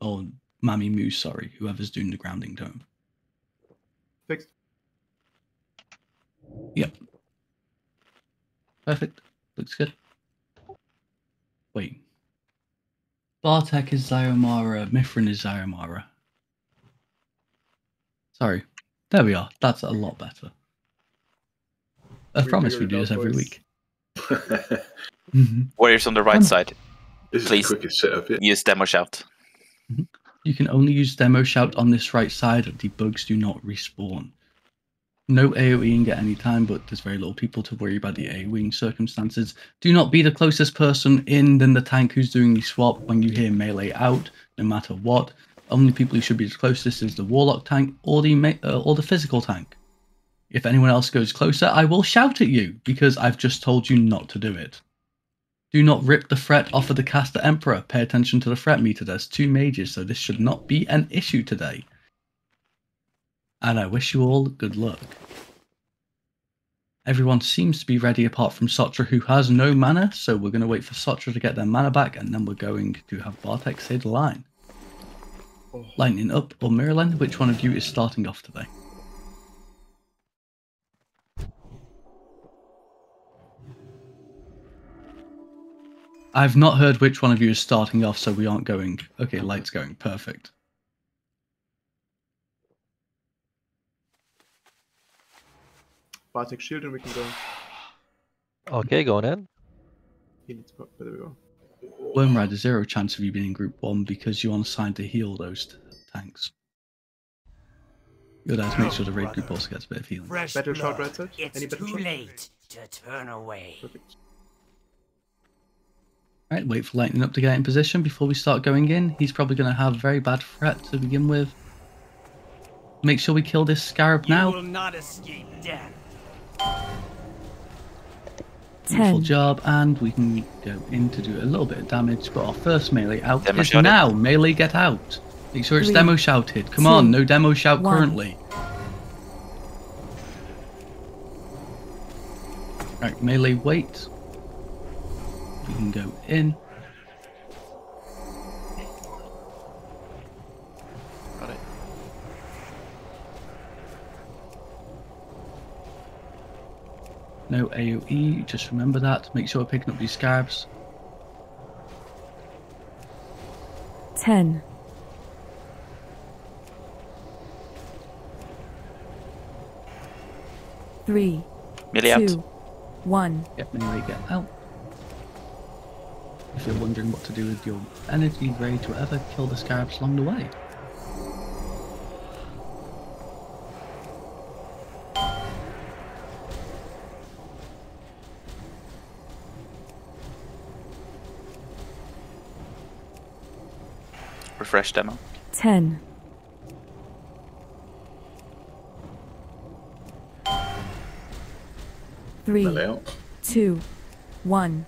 or Mami Moo, sorry, whoever's doing the grounding dome. Fixed. Yep. Perfect. Looks good. Wait. Bartek is Zyomara, Mithrin is Zyomara. Sorry. There we are. That's a lot better. I We promise we do this out, every boys. week. Mhm. Warriors on the right Um, side. This is Please the quickest setup yet. use demo shout. You can only use demo shout on this right side. The bugs do not respawn. No AoEing at any time, but there's very little people to worry about the AoEing circumstances. Do not be the closest person in than the tank who's doing the swap when you hear melee out, no matter what. Only people who should be the closest is the warlock tank or the uh, or the physical tank. If anyone else goes closer, I will shout at you because I've just told you not to do it. Do not rip the threat off of the caster emperor. Pay attention to the threat meter. There's two mages, so this should not be an issue today. And I wish you all good luck. Everyone seems to be ready apart from Sotra, who has no mana, so we're going to wait for Sotra to get their mana back, and then we're going to have Bartek say the line. Lightning up or Mirrorland, which one of you is starting off today? I've not heard which one of you is starting off, so we aren't going. Okay, light's going. Perfect. Bartek shield and we can go. Okay, going in. He needs but there we go. Worm Rider, zero chance of you being in Group 1 because you're on assigned to heal those tanks. Good guys, make sure the raid group also gets a bit of healing. Fresh Battle shot blood. right side? It's Any battle too shot? late to turn away. Perfect. Right, wait for Lightning up to get in position before we start going in. He's probably going to have very bad threat to begin with. Make sure we kill this scarab You now. will not escape death. Beautiful Ten. job, and we can go in to do a little bit of damage. But our first melee out Demo is shouted. now. Melee, get out. Make sure it's Three, demo shouted. Come two, on, no demo shout one. currently. Right, melee, wait. We can go in. Got it. No AoE, just remember that. Make sure we're picking up these scabs. Ten. Three. Melee out. Two. One. Get melee, get out. If you're wondering what to do with your energy, rage, whatever, kill the scarabs along the way. Refresh demo. 10, Three, two, one.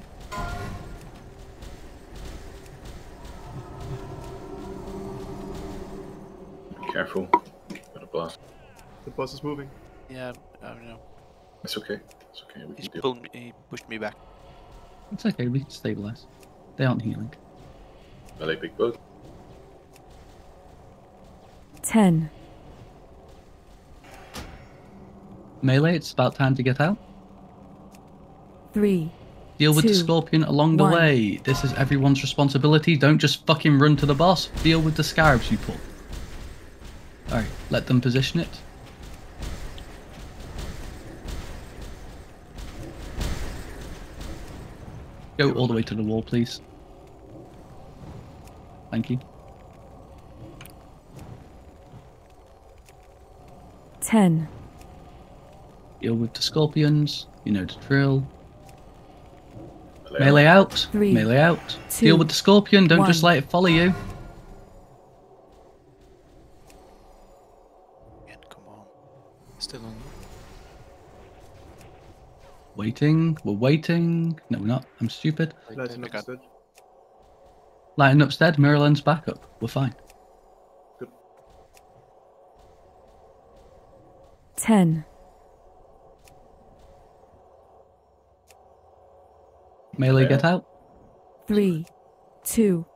Careful. Got a blast. The boss is moving. Yeah, I don't know. It's okay. It's okay. We He's can deal. pulled me, he pushed me back. It's okay, we can stabilize. They aren't healing. Melee big bug. 10, Melee, it's about time to get out. three, Deal with the scorpion along the one. way. This is everyone's responsibility. Don't just fucking run to the boss. Deal with the scarabs you pull. Alright, let them position it. Go all the way to the wall, please. Thank you. 10, Deal with the scorpions. You know the drill. Melee, Melee out. Three, Melee out. two, Deal with the scorpion. Don't just let it follow you. Again, come on. Still on. Waiting. We're waiting. No, we're not. I'm stupid. Lighten up got- instead. Lighten up stead. Mirrorland's back up. We're fine. 10, Melee Yeah. get out. three, two,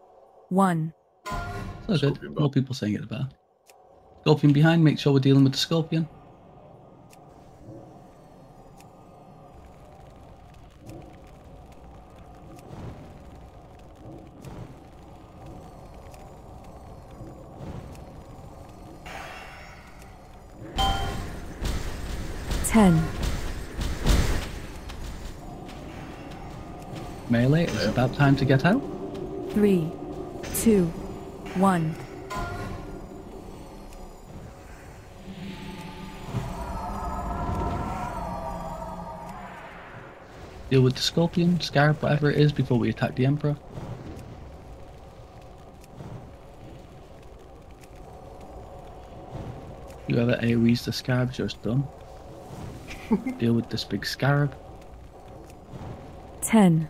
one. So good. Scorpion More people saying it the better. Scorpion behind. Make sure we're dealing with the scorpion. Ten, Melee. It's about time to get out. three, two, one. Deal with the scorpion, scarab, whatever it is, before we attack the emperor. Whoever AoE's the scarab just done. Deal with this big scarab. Ten.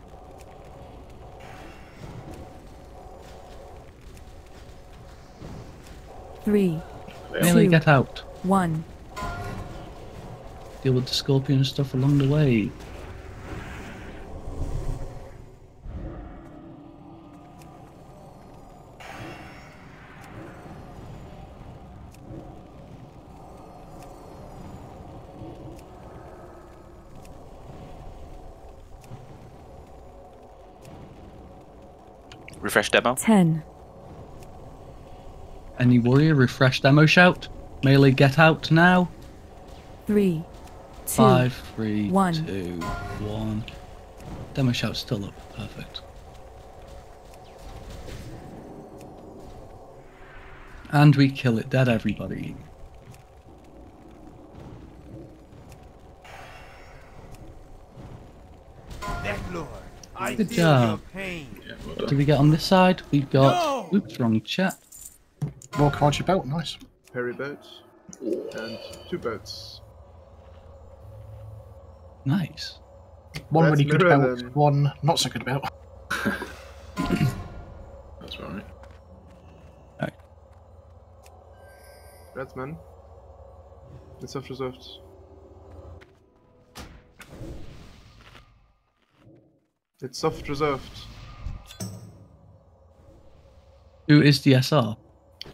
Three. Two. get out. one. Deal with the scorpion stuff along the way. Refresh demo. Ten, Any warrior refresh demo shout. Melee get out now. three, two, Five, three, one. two, one. Demo shout's still up. Perfect. And we kill it dead, everybody. Good job. your pain. Yeah, well What done. do we get on this side? We've got. No! Oops, wrong chat. Walk around your belt, nice. Perry boat. And two boats. Nice. One That's really good mirror belt, then. one not so good belt. That's right. Rats, man. It's soft reserved. It's soft reserved. Who is the SR?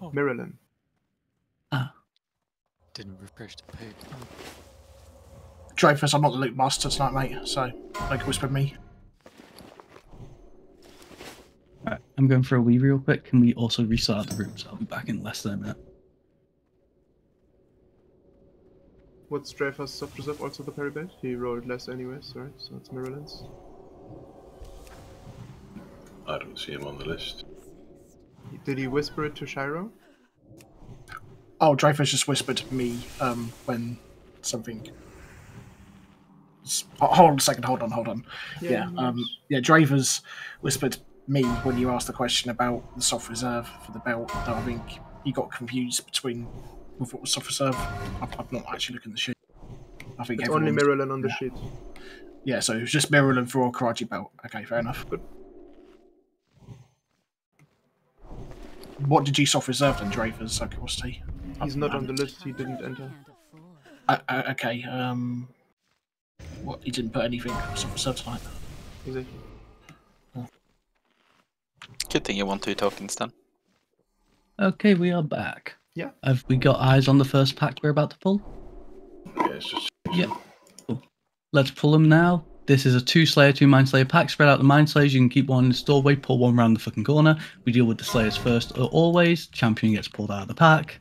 Oh. Miralyn. Ah, Didn't refresh the page. Dreyfus, I'm not the loot master tonight, mate, so don't whisper me. Alright, I'm going for a wee real quick. Can we also restart the rooms? I'll be back in less than a minute. What's Dreyfus soft reserve? Also the parry boat? He rolled less anyway, sorry, So it's Miralyn's. I don't see him on the list. Did he whisper it to Shiro? Oh, Dreyfus just whispered me um, when something. Hold on a second. Hold on. Hold on. Yeah, Yeah. um, yeah. Dreyfus whispered me when you asked the question about the soft reserve for the belt. That I think you got confused between with what was soft reserve. I'm, I'm not actually looking at the sheet. I think It's only Marilyn on the yeah. sheet. Yeah. So it was just Maryland for a karate belt. Okay, fair enough. Good. What did Gsoft soft reserve then, Dreyfus? Out of curiosity. He's not on the list. He didn't enter. Uh, uh, okay. Um. What? He didn't put anything soft reserve tonight. Exactly. Good thing you want two tokens then. Okay, we are back. Yeah. Have we got eyes on the first pack we're about to pull? Yeah, just Yeah. Cool. Let's pull them now. This is a two Slayer, two Mind Slayer pack. Spread out the Mind Slayers. You can keep one in the doorway, pull one around the fucking corner. We deal with the Slayers first uh, always. Champion gets pulled out of the pack.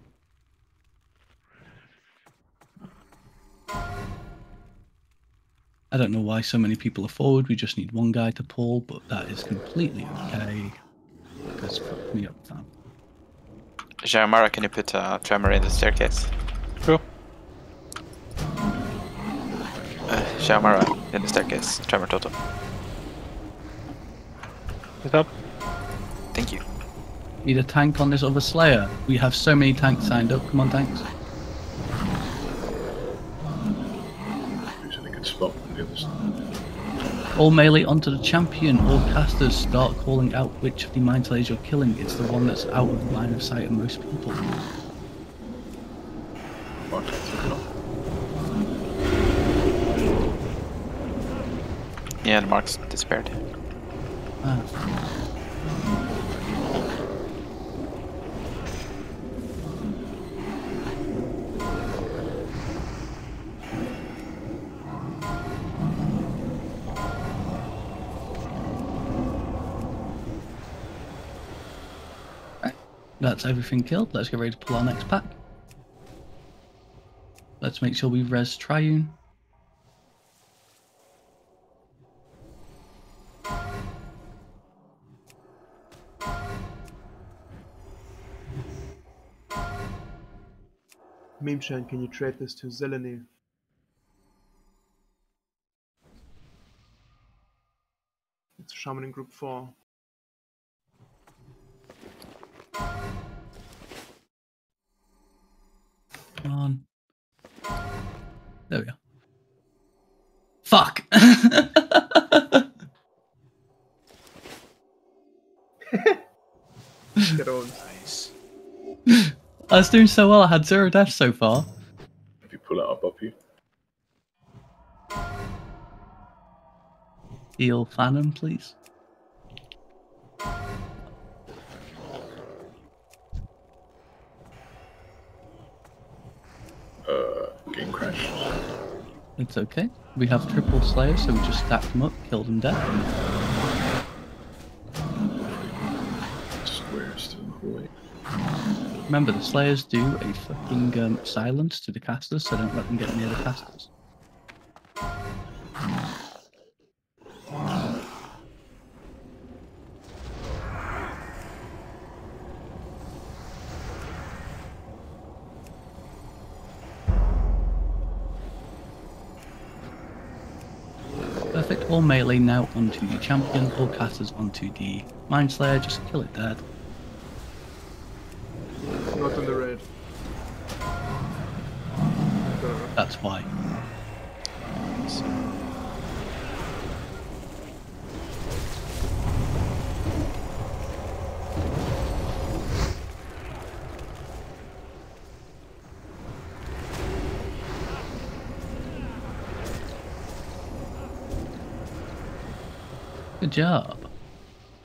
I don't know why so many people are forward. We just need one guy to pull, but that is completely okay. Because fuck me up, fam. Jamara, can you put a tremor in the staircase? Sure. Uh, Jamara in the staircase. Tremor Totem. Is that? Thank you. Need a tank on this other Slayer. We have so many tanks signed up. Come on, tanks. who's in a good spot on the other side. All melee onto the champion. All casters start calling out which of the mind slayers you're killing. It's the one that's out of the line of sight of most people. Mark, take it off. Yeah, the marks disappeared. Right, That's everything killed. Let's get ready to pull our next pack. Let's make sure we res Triune. Memeshan, can you trade this to Zeleny? It's Shaman in group 4. Come on. There we go. Fuck! Get on. Nice. I was doing so well, I had zero deaths so far. If you pull it up, up you. Heal Phantom, please. Uh, game crash. It's okay. We have triple Slayer, so we just stacked them up, killed them dead. Square still in the hallway. Remember, the Slayers do a fucking um, silence to the casters, so don't let them get near the casters. Perfect. All melee now onto the champion, all casters onto the Mind Slayer, just kill it dead. Why. Good job.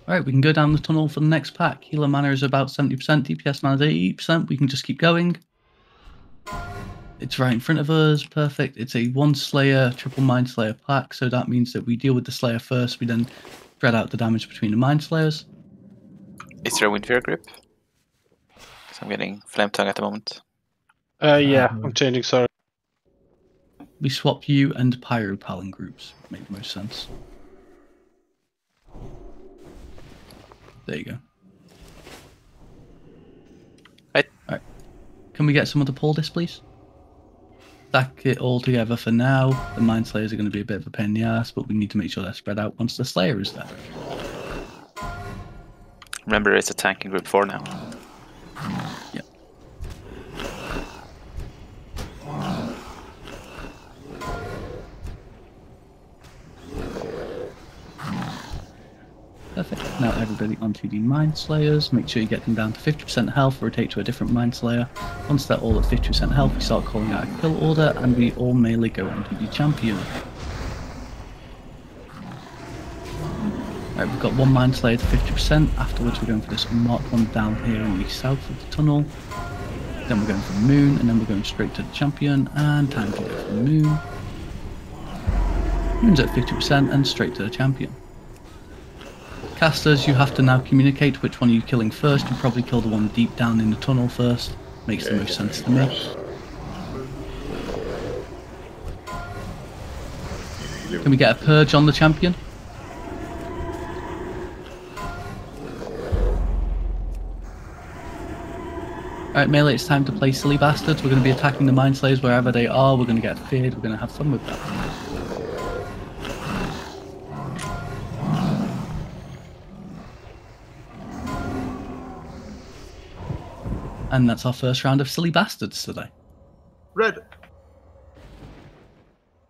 Alright, we can go down the tunnel for the next pack. Healer mana is about 70%, DPS mana is 80%. We can just keep going. It's right in front of us. Perfect. It's a one Slayer, triple Mind Slayer pack, so that means that we deal with the Slayer first. We then spread out the damage between the Mind Slayers. Is there a Windfury grip? Because I'm getting Flame Tongue at the moment. Uh, yeah, I'm changing. Sorry. We swap you and Pyro Pal in groups. Make the most sense. There you go. Right. Right. Can we get some of the pull disc, please? Stack it all together for now. The Mind Slayers are going to be a bit of a pain in the ass, but we need to make sure they're spread out once the Slayer is there. Remember, it's a tanking group four now. Perfect. Now everybody on onto the Mind Slayers. Make sure you get them down to 50% health, rotate to a different Mind Slayer. Once they're all at 50% health, we start calling out a kill order, and we all melee go onto the champion. Right, we've got one Mind Slayer to 50%. Afterwards, we're going for this marked one down here in the south of the tunnel. Then we're going for Moon, and then we're going straight to the champion, and time to go for Moon. Moon's at 50% and straight to the champion. Casters, you have to now communicate which one are you killing first. You probably kill the one deep down in the tunnel first. Makes the most sense to me. Can we get a purge on the champion? Alright, melee, it's time to play silly bastards. We're going to be attacking the Mind Slayers wherever they are. We're going to get feared. We're going to have fun with that. And that's our first round of silly bastards today. Red.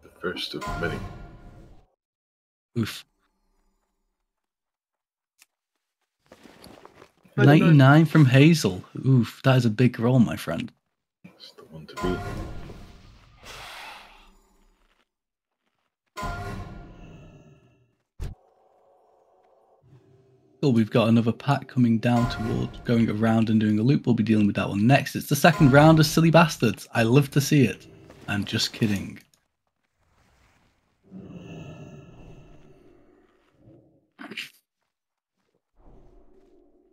The first of many. Oof. 99 from Hazel. Oof, that is a big roll, my friend. That's the one to beat. We've got another pack coming down towards going around and doing a loop. We'll be dealing with that one next. It's the second round of Silly Bastards. I love to see it. I'm just kidding.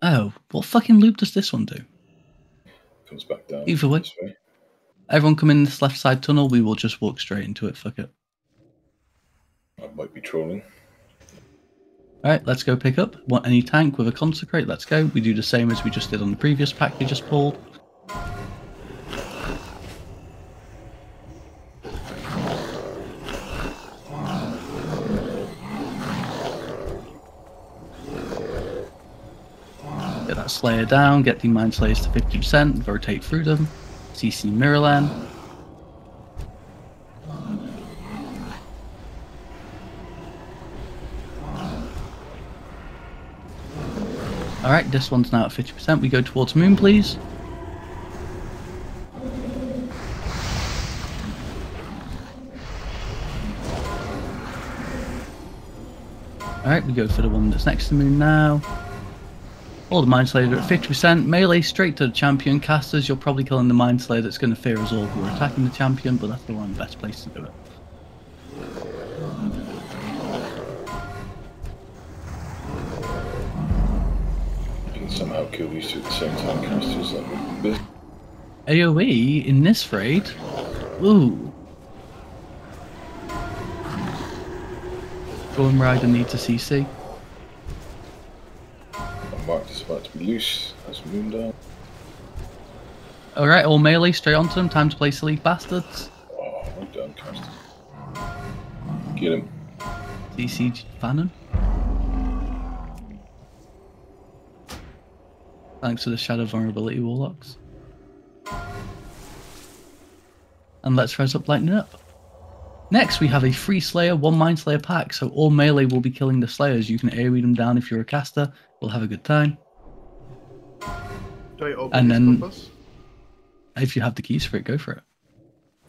Oh, what fucking loop does this one do? Comes back down. Either way. way. Everyone come in this left side tunnel. We will just walk straight into it. Fuck it. I might be trolling. Alright, let's go pick up. Want any tank with a consecrate? Let's go. We do the same as we just did on the previous pack we just pulled. Get that Slayer down, get the Mind Slayers to 50%, rotate through them. CC Mirrorland. Alright, this one's now at 50%. We go towards Moon, please. Alright, we go for the one that's next to Moon now. All the Mind Slayers are at 50%. Melee straight to the champion. Casters, you're probably killing the Mind Slayer that's going to fear us all We're attacking the champion, but that's the one best place to do it. Can somehow kill these two at the same time, casters. That be AoE in this raid? Ooh. Golem Rider needs a CC. My mark is about to be loose. That's moon down. Alright, all melee straight onto them. Time to play Silly Bastards. Oh, well done. Get him. CC Fanon. Thanks to the Shadow Vulnerability Warlocks. And let's res up Lightning Up. Next, we have a free Slayer, one Mind Slayer pack, so all melee will be killing the Slayers. You can AoE them down if you're a caster. We'll have a good time. Do I open And then- compass? If you have the keys for it, go for it.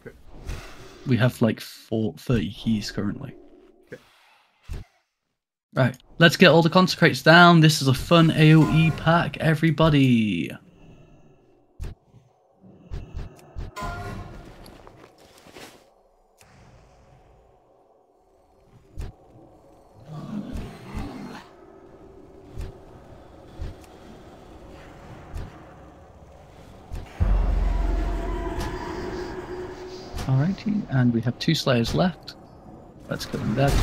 Okay. We have like four, 30 keys currently. Right, let's get all the consecrates down. This is a fun AoE pack, everybody. Alrighty, and we have two Slayers left. Let's kill them dead.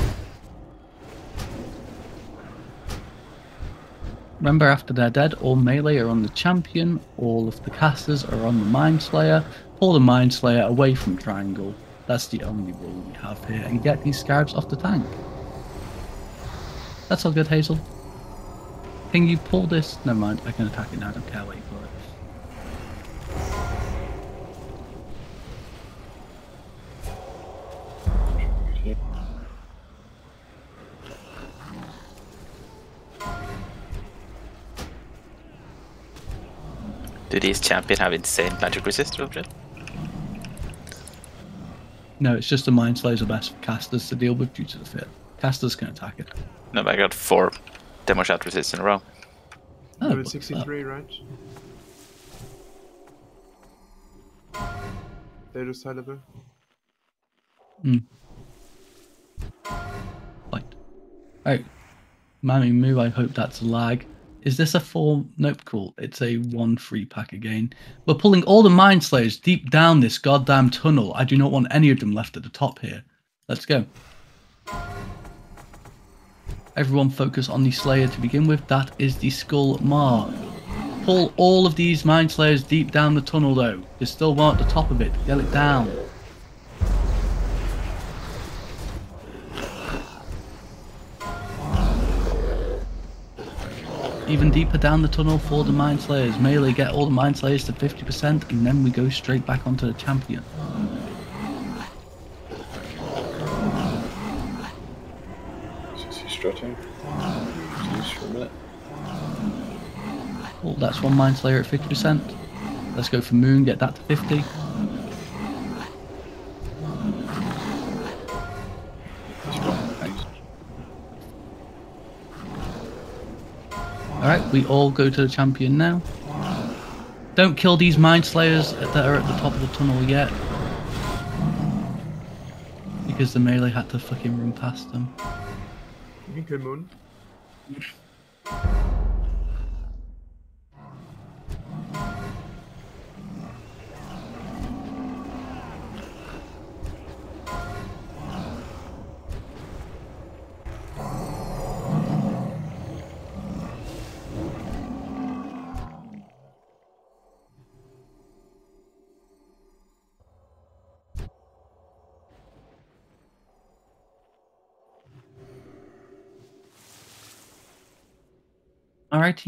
Remember, after they're dead, all melee are on the champion, all of the casters are on the Mind Slayer. Pull the Mind Slayer away from triangle. That's the only rule we have here, and get these scarabs off the tank. That's all good, Hazel. Can you pull this? Never mind, I can attack it now, I don't care, for it. Do these champion have insane magic resist or something? No, it's just the Mind Slayers are best for casters to deal with due to the fit. Casters can attack it. No, but I got four demo shout resist in a row. Oh, Level 63, right? They're just high level. Hmm. Right. Right. Mammy Moo, I hope that's a lag. Is this a four? Nope, cool. It's a one free pack again. We're pulling all the Mind Slayers deep down this goddamn tunnel. I do not want any of them left at the top here. Let's go. Everyone focus on the Slayer to begin with. That is the Skull Mark. Pull all of these Mind Slayers deep down the tunnel though. There's still one at the top of it. Get it down. Even deeper down the tunnel for the Mind Slayers. Melee get all the Mind Slayers to 50% and then we go straight back onto the champion. Is he strutting? Just for a minute. Cool, that's one Mind Slayer at 50%. Let's go for Moon, get that to 50. We all go to the champion now. Don't kill these Mind Slayers that are at the top of the tunnel yet. Because the melee had to fucking run past them. Kill Moon.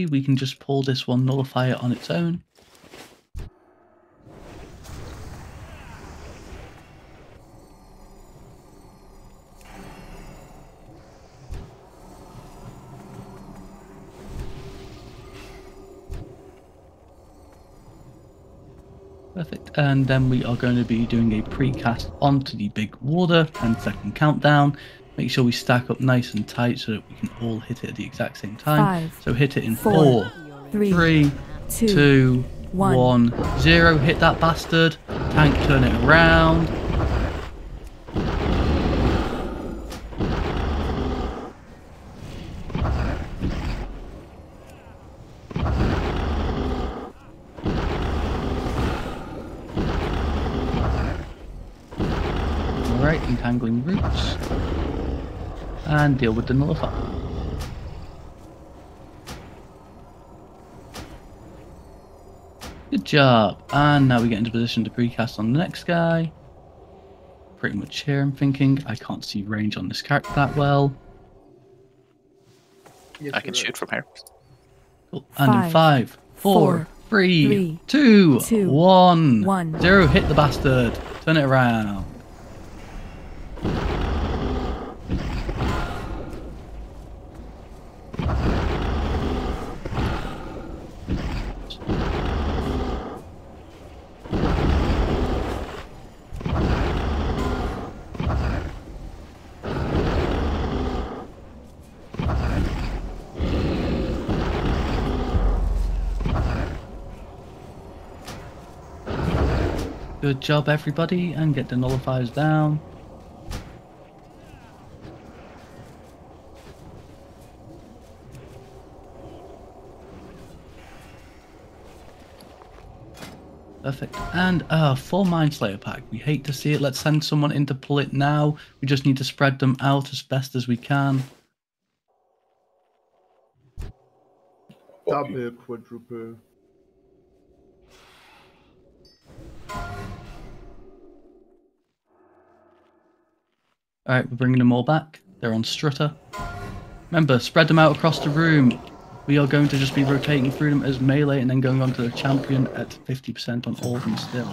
We can just pull this one nullifier on its own. Perfect. And then we are going to be doing a precast onto the big water, 10 second countdown. Make sure we stack up nice and tight so that we can all hit it at the exact same time. Five, so hit it in four, four, three, three, two, two, one. one, zero. Hit that bastard. Tank, turn it around. And deal with the nullifier. Good job. And now we get into position to precast on the next guy. Pretty much here, I'm thinking. I can't see range on this character that well. I can shoot from here. Cool. And in Five, five, four, four, three, three, two, two, one, one. zero. Hit the bastard. Turn it around. Good job, everybody, and get the nullifiers down. Perfect. And uh, for Mind Slayer pack, we hate to see it. Let's send someone in to pull it now. We just need to spread them out as best as we can. Double quadruple. Alright, we're bringing them all back. They're on Strutter. Remember, spread them out across the room. We are going to just be rotating through them as melee and then going on to the champion at 50% on all of them still.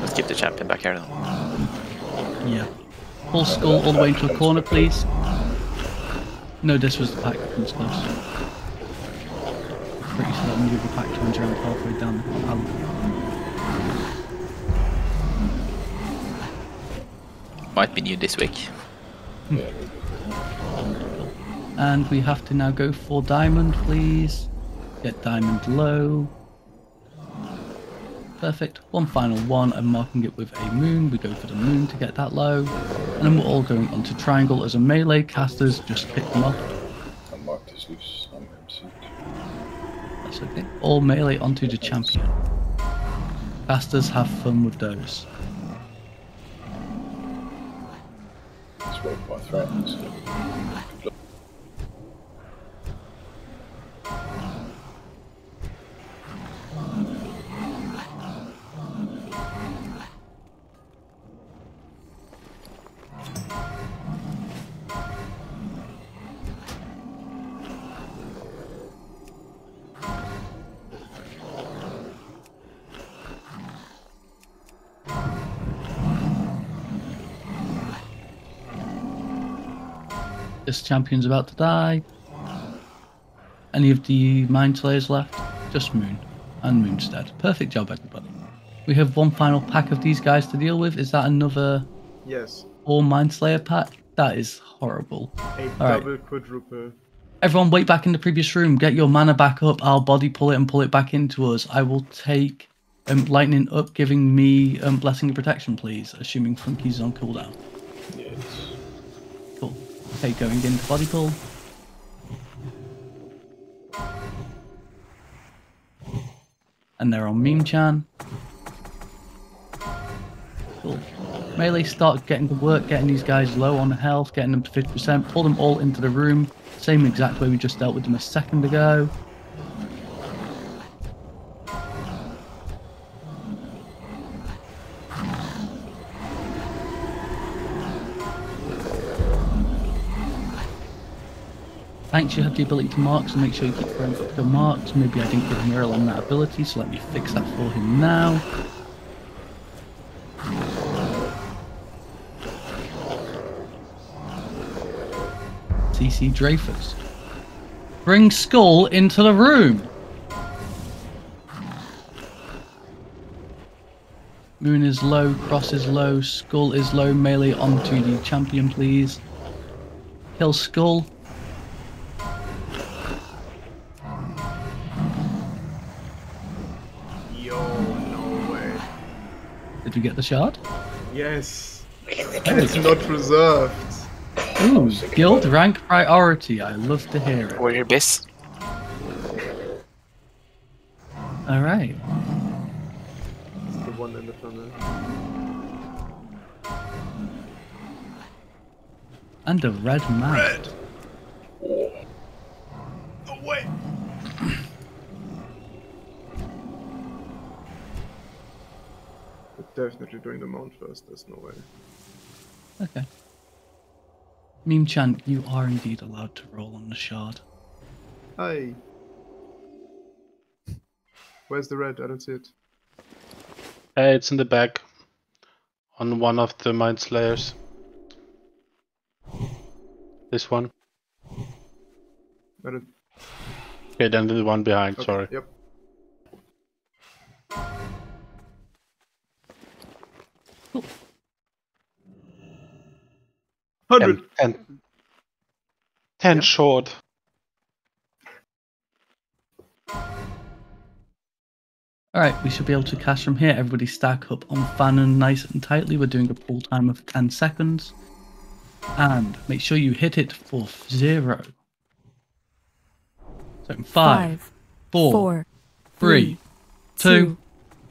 Let's keep the champion back here. Then. Yeah. Full skull all the way into a corner, please. No, this was the pack that comes close. Pretty sure that move the pack turns around halfway down the alley. Might be new this week. And we have to now go for diamond, please. Get diamond low. Perfect. One final one, and marking it with a moon. We go for the moon to get that low. And then we're all going onto triangle as a melee. Casters, just pick them up. I marked as loose. All melee onto the champion. Casters, have fun with those. This champion's about to die. Any of the Mind Slayers left? Just Moon. And Moonstead. Perfect job, everybody. We have one final pack of these guys to deal with. Is that another Yes. all Mind Slayer pack? That is horrible. A Alright. double quadruple. Everyone, wait back in the previous room. Get your mana back up. I'll body pull it and pull it back into us. I will take um, lightning up, giving me um, blessing of protection, please. Assuming Funky's on cooldown. Okay, going into body pull. And they're on Meme Chan. Cool. Melee start getting to work, getting these guys low on health, getting them to 50%, pull them all into the room. Same exact way we just dealt with them a second ago. Thanks, you have the ability to mark, so make sure you keep throwing up your marks. Maybe I didn't give Earl on that ability, so let me fix that for him now. CC Dreyfus. Bring Skull into the room! Moon is low, Cross is low, Skull is low, melee onto the champion, please. Kill Skull. Did you get the shard? Yes. And it's not reserved. Ooh, guild rank priority. I love to hear it. Warrior Biss. Alright. It's the one in the tunnel. And a red man. Red. Definitely doing the mount first, there's no way. Okay. Meme Chan, you are indeed allowed to roll on the shard. Hey. Where's the red? I don't see it. Uh, it's in the back. On one of the Mind Slayers. This one. I don't... Okay, then the one behind, Okay, sorry. Yep. Hundred. Ten, ten, ten short. Alright, we should be able to cast from here. Everybody stack up on Fanon nice and tightly. We're doing a pull time of 10 seconds. And make sure you hit it for zero. So in five, Five, four, four, three, two,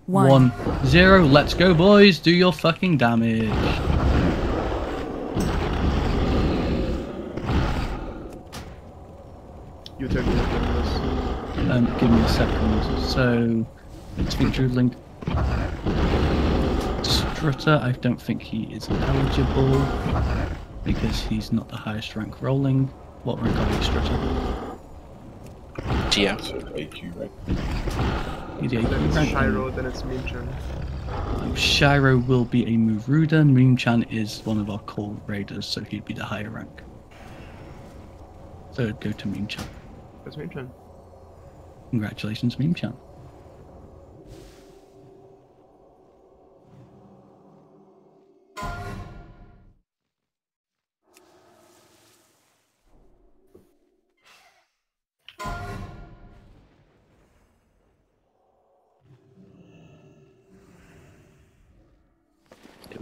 one, zero. Let's go, boys. Do your fucking damage. You tell me what Um, give me a second. So, speak to Link. Strutter, I don't think he is eligible because he's not the highest rank rolling. What rank are you, Strutter? Geo. So AQ, right? He's the is. Then it's rank. Shiro, then it's. Um, Shiro will be a Muruda. Moon-chan is one of our core raiders, so he'd be the higher rank. So it'd go to Moon-chan. That's Mimchan. Congratulations, Moon-chan.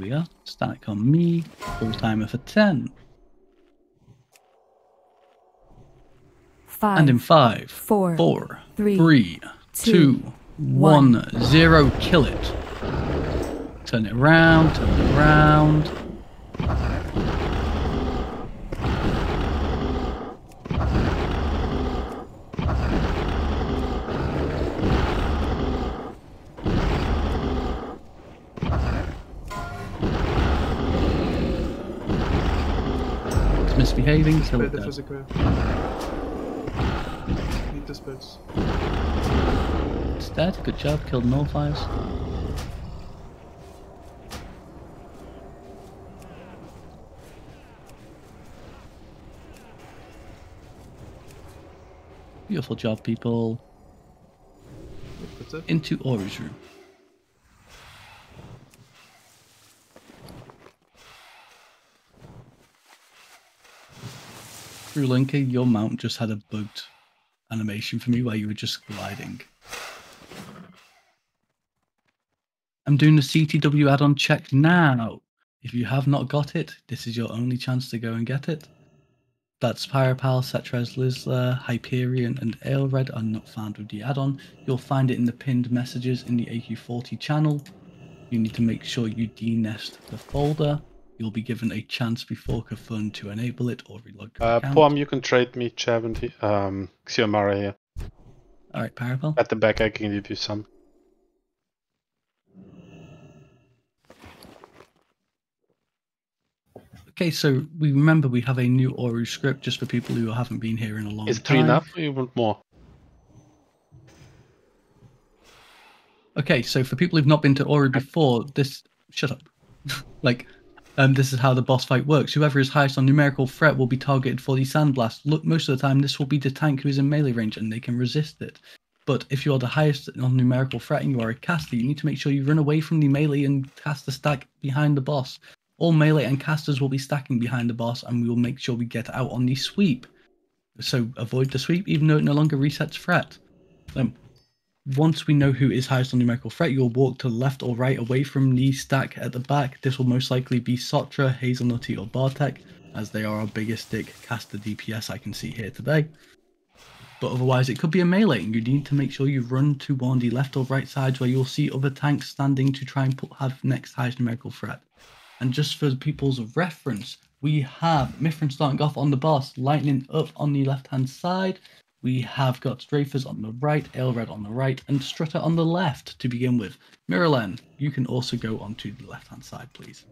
We are. Static on me. Full timer for 10. Five. And in five, four, four, three, three, two, two, one. one, zero. Kill it. Turn it around, turn it around. Misbehaving, kill it the dead. physical. Need dispels. It's dead, good job, killed nullifiers. Beautiful job, people. Into Ouro's room. Linker, your mount just had a bugged animation for me where you were just gliding. I'm doing the CTW add-on check now. If you have not got it, this is your only chance to go and get it. That's Pyrapal, Cetrez, Lizla, Hyperion, and Aelred are not found with the add-on. You'll find it in the pinned messages in the AQ40 channel. You need to make sure you denest the folder. You'll be given a chance before C'Thun to enable it or relog your Uh, account. Pom, you can trade me Chav and the- um, Xiomara here. Alright, Parapal. At the back, I can give you some. Okay, so we remember we have a new Ouro script just for people who haven't been here in a long time. Is time. three enough or you want more? Okay, so for people who've not been to Ouro before, this shut up. like, um, this is how the boss fight works. Whoever is highest on numerical threat will be targeted for the sandblast. Look, most of the time this will be the tank who is in melee range and they can resist it. But if you are the highest on numerical threat and you are a caster, you need to make sure you run away from the melee and cast the stack behind the boss. All melee and casters will be stacking behind the boss, and we will make sure we get out on the sweep. So avoid the sweep, even though it no longer resets threat. Um, once we know who is highest on numerical threat, you'll walk to the left or right away from the stack at the back. This will most likely be Sotra, Hazelnutty, or Bartek, as they are our biggest stick caster DPS I can see here today. But otherwise, it could be a melee, and you need to make sure you run to one of the left or right sides where you'll see other tanks standing to try and put, have next highest numerical threat. And just for people's reference, we have Mithrin starting off on the boss, Lightning up on the left hand side. We have got Strafers on the right, Aelred on the right, and Strutter on the left to begin with. Mirrorlen, you can also go onto the left hand side, please.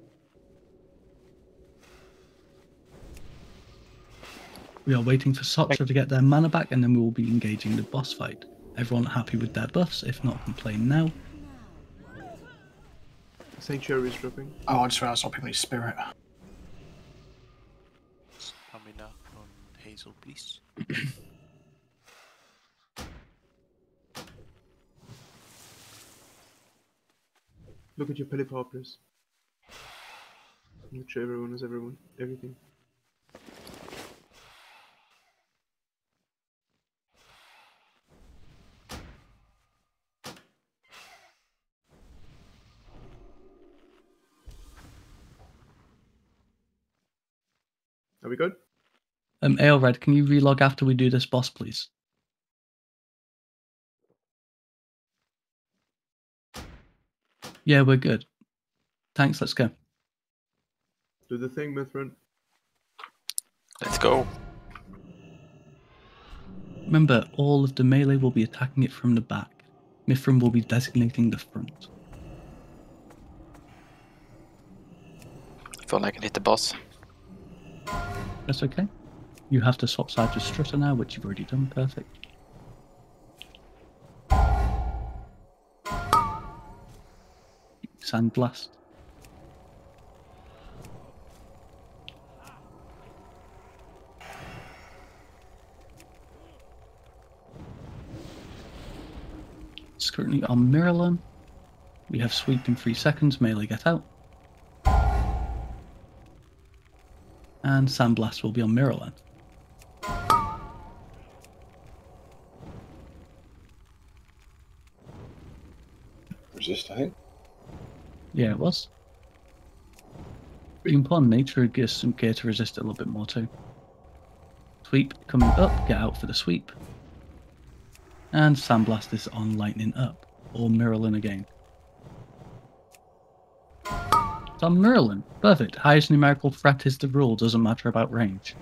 We are waiting for Sotra to get their mana back, and then we will be engaging the boss fight. Everyone happy with their buffs? If not, complain now. Sanctuary is dropping. Oh, I just realised I'll pick my spirit. Stamina on Hazel, please. Look at your please. Make sure everyone is everyone, everything. Are we good? Um, Aelred, can you relog after we do this boss, please? Yeah, we're good. Thanks, let's go. Do the thing, Mithrin. Let's go. Remember, all of the melee will be attacking it from the back. Mithrin will be designating the front. I feel like I hit the boss. That's okay. You have to swap sides with Strutter now, which you've already done. Perfect. Sandblast. Currently on Miralon. We have sweep in three seconds, melee get out. And Sandblast will be on Miralon. Resist, I think. Yeah, it was. Put on nature get some gear to resist it a little bit more too. Sweep coming up, get out for the sweep. And Sandblast is on lightning up, or Miralin again. It's on Miralin. Perfect. Highest numerical threat is the rule, doesn't matter about range.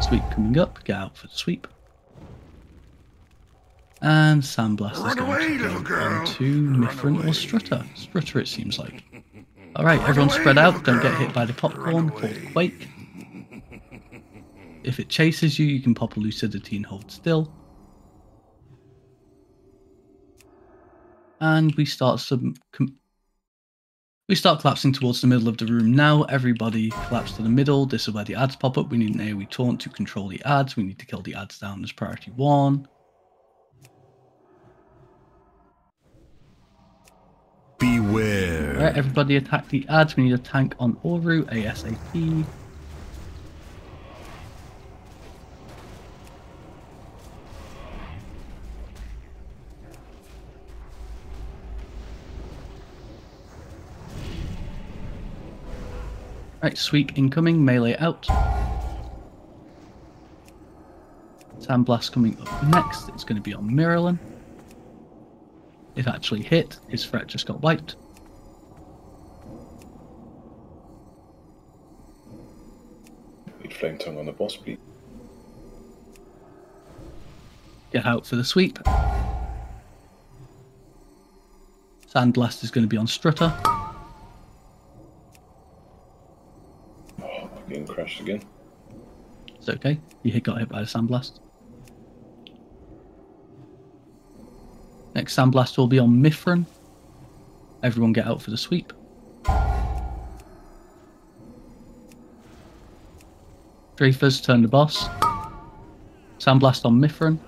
Sweep coming up, get out for the sweep. And Sandblast is going away, to go on to Mithrin or Strutter. Strutter, it seems like. Alright, everyone spread out, don't get hit by the popcorn called Quake. If it chases you, you can pop a lucidity and hold still. And we start some. We start collapsing towards the middle of the room now. Everybody collapse to the middle. This is where the ads pop up. We need an AoE taunt to control the ads. We need to kill the ads down as priority one. Beware. Alright, everybody attack the ads. We need a tank on Ouro ASAP. Right, sweep incoming, melee out. Sandblast coming up next. It's going to be on Miralin. If actually hit, his threat just got wiped. Flametongue on the boss, please. Get out for the sweep. Sandblast is going to be on Strutter. Oh, getting crashed again. It's okay. You got hit by the Sandblast. Next Sandblast will be on Mithrin. Everyone get out for the sweep. Dreyfus turn the boss. Sandblast on Mithrin.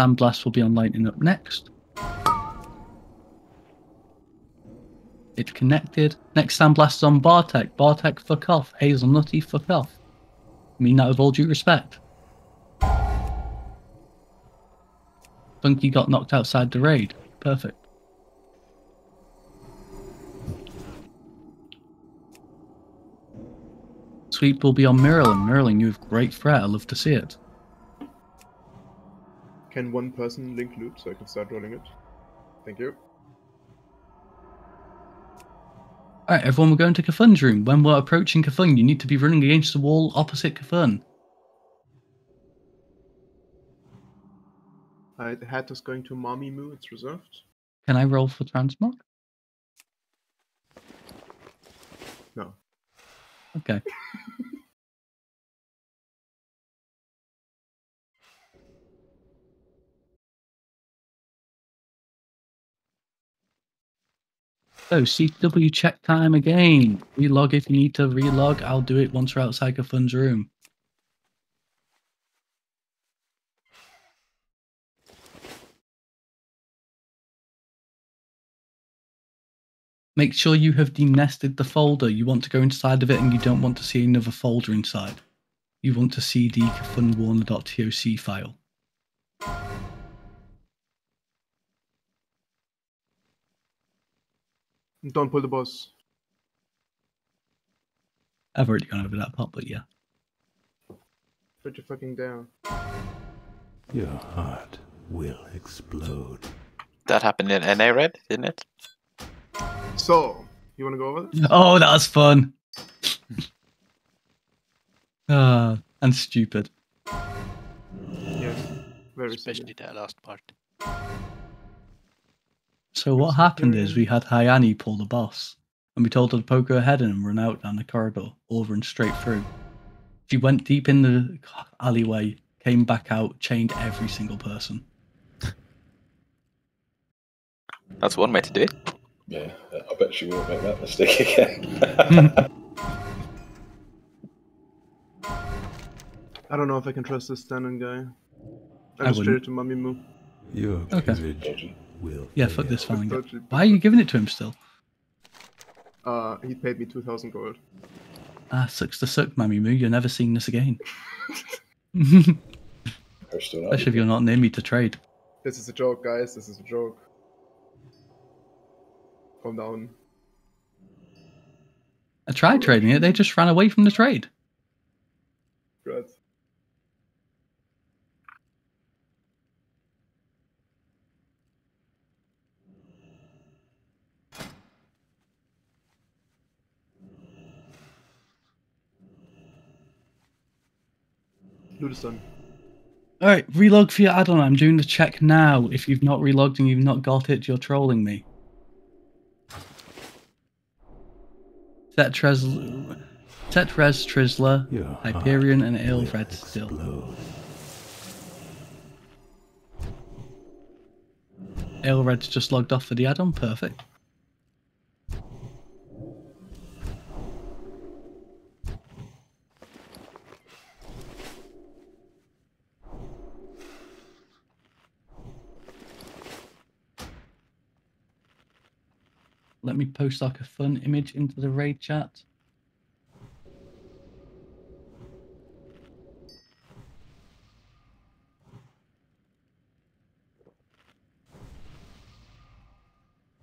Sandblast will be on Lightning up next. It's connected. Next Sandblast is on Bartek. Bartek, fuck off. Hazelnutty, fuck off. I mean that with all due respect. Funky got knocked outside the raid. Perfect. Sweep will be on Miralin. Miralin, you have great threat. I love to see it. Can one person link loop so I can start rolling it? Thank you. Alright, everyone, we're going to C'Thun's room. When we're approaching C'Thun, you need to be running against the wall opposite C'Thun. Uh, the hat is going to Mommy Moo, it's reserved. Can I roll for transmog? No. Okay. Oh, so CW check time again. Relog if you need to relog. I'll do it once we're outside C'Thun's room. Make sure you have denested the folder. You want to go inside of it and you don't want to see another folder inside. You want to see the kafunwarner.toc file. Don't pull the boss. I've already gone over that part, but yeah. Put your fucking down. Your heart will explode. That happened in NA Red, didn't it? So, you want to go over this? Oh, that was fun. Ah, and stupid. Yes. Very Especially that last part. So what happened is we had Hayani pull the boss, and we told her to poke her head in and run out down the corridor, over and straight through. She went deep in the alleyway, came back out, chained every single person. That's one way to do it. Yeah, I bet she won't make that mistake again. I don't know if I can trust this Stannon guy. I I just traded wouldn't. to Mummy Moo. Your Okay. courage will Yeah, fuck this Dodgy, Falling. Why are you giving it to him still? Uh, he paid me 2,000 gold. Ah, sucks to suck, Mammy Moo. You're never seeing this again. Her still out. Especially if you're not near me to trade. This is a joke, guys. This is a joke. Calm down. I tried trading it, they just ran away from the trade. Good. Loot is done. Alright, relog for your add-on. I'm doing the check now. If you've not relogged and you've not got it, you're trolling me. Tetrez, Tetrez Trizla, Your heart Hyperion, and will Aelfred still. explode. Aelred's just logged off for the add-on. Perfect. Let me post like a fun image into the raid chat.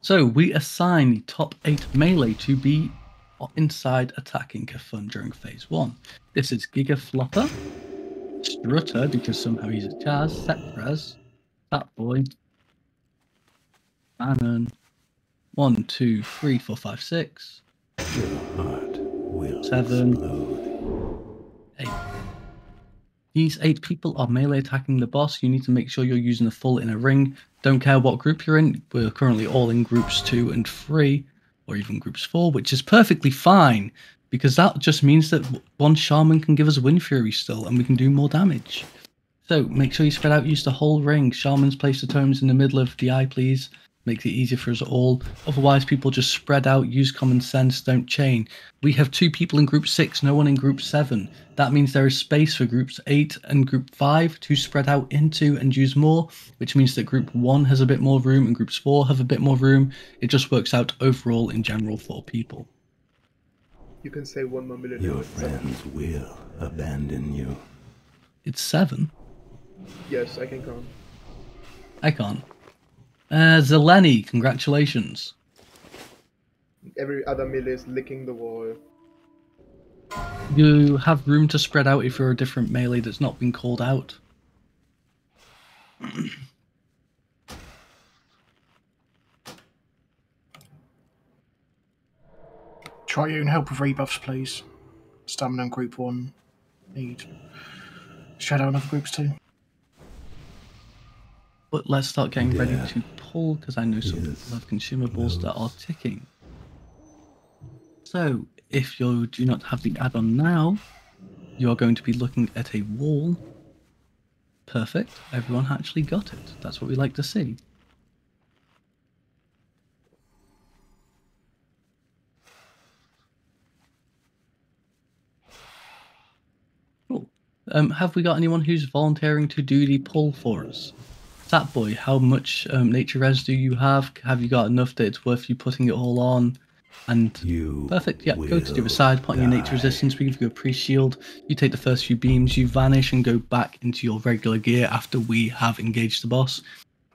So we assign the top eight melee to be inside attacking C'Thun during phase one. This is Giga Flopper, Strutter because somehow he's a Chaz, Setprez, Fat Boy, Bannon, one, two, three, four, five, six, Seven. explode. eight. These eight people are melee attacking the boss. You need to make sure you're using a full inner ring. Don't care what group you're in. We're currently all in groups two and three, or even groups four, which is perfectly fine because that just means that one shaman can give us Windfury still, and we can do more damage. So make sure you spread out, use the whole ring. Shamans place the tomes in the middle of the eye, please. Makes it easier for us all. Otherwise, people just spread out, use common sense, don't chain. We have two people in group six, no one in group seven. That means there is space for groups eight and group five to spread out into and use more, which means that group one has a bit more room and groups four have a bit more room. It just works out overall in general for people. You can say one more million. Your friends will abandon you. It's seven. Yes, I can count. I can't. Uh, Zeleni, congratulations. Every other melee is licking the wall. You have room to spread out if you're a different melee that's not been called out. Try your own help with rebuffs, please. Stamina on group one. Need shadow on other groups too. But let's start getting ready to pull because I know some Yes. people have consumables that are ticking. So, if you do not have the add on now, you are going to be looking at a wall. Perfect. Everyone actually got it. That's what we like to see. Cool. Um, have we got anyone who's volunteering to do the pull for us? That boy, how much um, nature res do you have? Have you got enough that it's worth you putting it all on? And You perfect, yeah. Go to the other side, put on your nature resistance. We give you a pre shield. You take the first few beams, you vanish and go back into your regular gear after we have engaged the boss.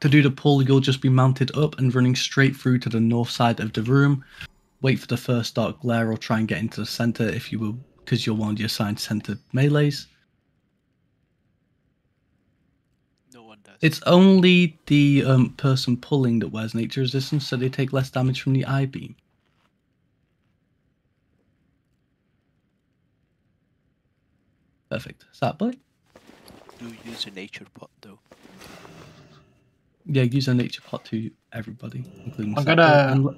To do the pull, you'll just be mounted up and running straight through to the north side of the room. Wait for the first dark glare or try and get into the center if you will, because you're one of the assigned center melees. No one does. It's only the um, person pulling that wears nature resistance, so they take less damage from the eye beam. Perfect. Is that boy? Do use a nature pot though. Yeah, use a nature pot to everybody, including. I'm gonna... Boy.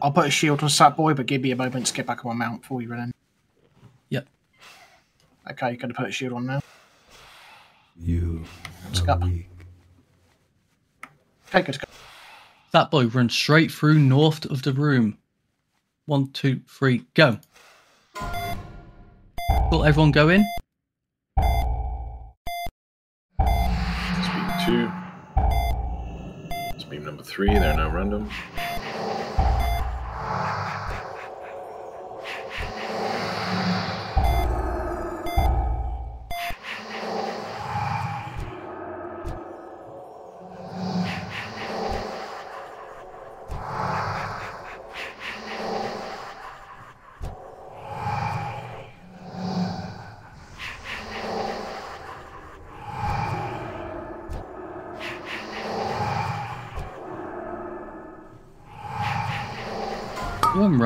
I'll put a shield on Sat Boy, but give me a moment to get back on my mount before you run in. Yep. Okay, you're gonna put a shield on now. You Let's go. Okay, good to go. That boy runs straight through north of the room. One, two, three, go. Will everyone go in? Speed two. Speed number three, they're now random.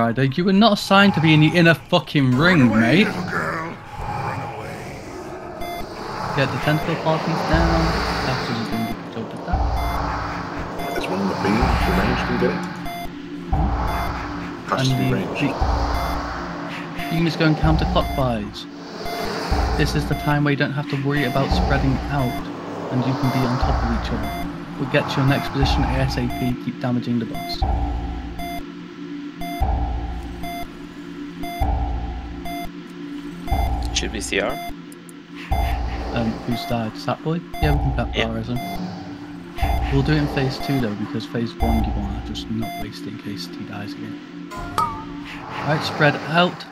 Rider, you were not assigned to be in the inner fucking ring, mate. Get the tentacle parties down. After you've been told at that. There's one of the beam. The range can get it. Has to be And range. the, the units going counterclockwise. This is the time where you don't have to worry about spreading out, and you can be on top of each other. We'll get to your next position ASAP, keep damaging the boss. Should be CR. Um, who's died? Satboy? Yeah, we can capitalize him. We'll do it in phase two though, because phase one you wanna just not waste it in case he dies again. Alright, spread out.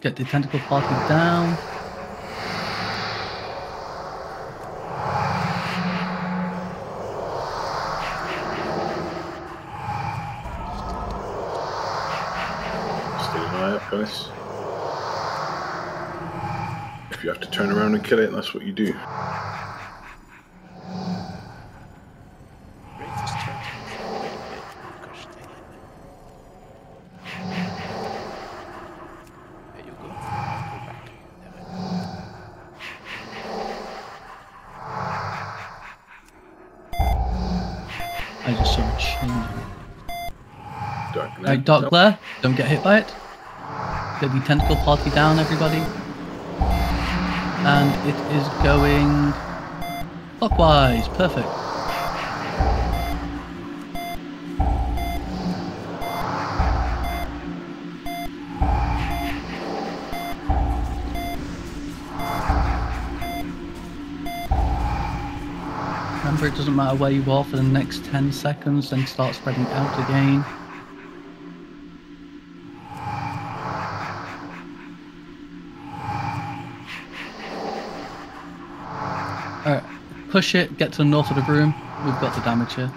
Get the tentacle party down. Stay an eye out, guys. If you have to turn around and kill it, that's what you do. Rafe is trying to move away a bit. Gosh dang it. There you go. I'll go back. Damn it. I just saw it changing. Dark glare. Right, Dark Nope. Glare, don't get hit by it. Get the tentacle party down, everybody. And it is going clockwise. Perfect. Remember, it doesn't matter where you are for the next 10 seconds, then start spreading out again. Push it, get to the north of the room. We've got the damage here.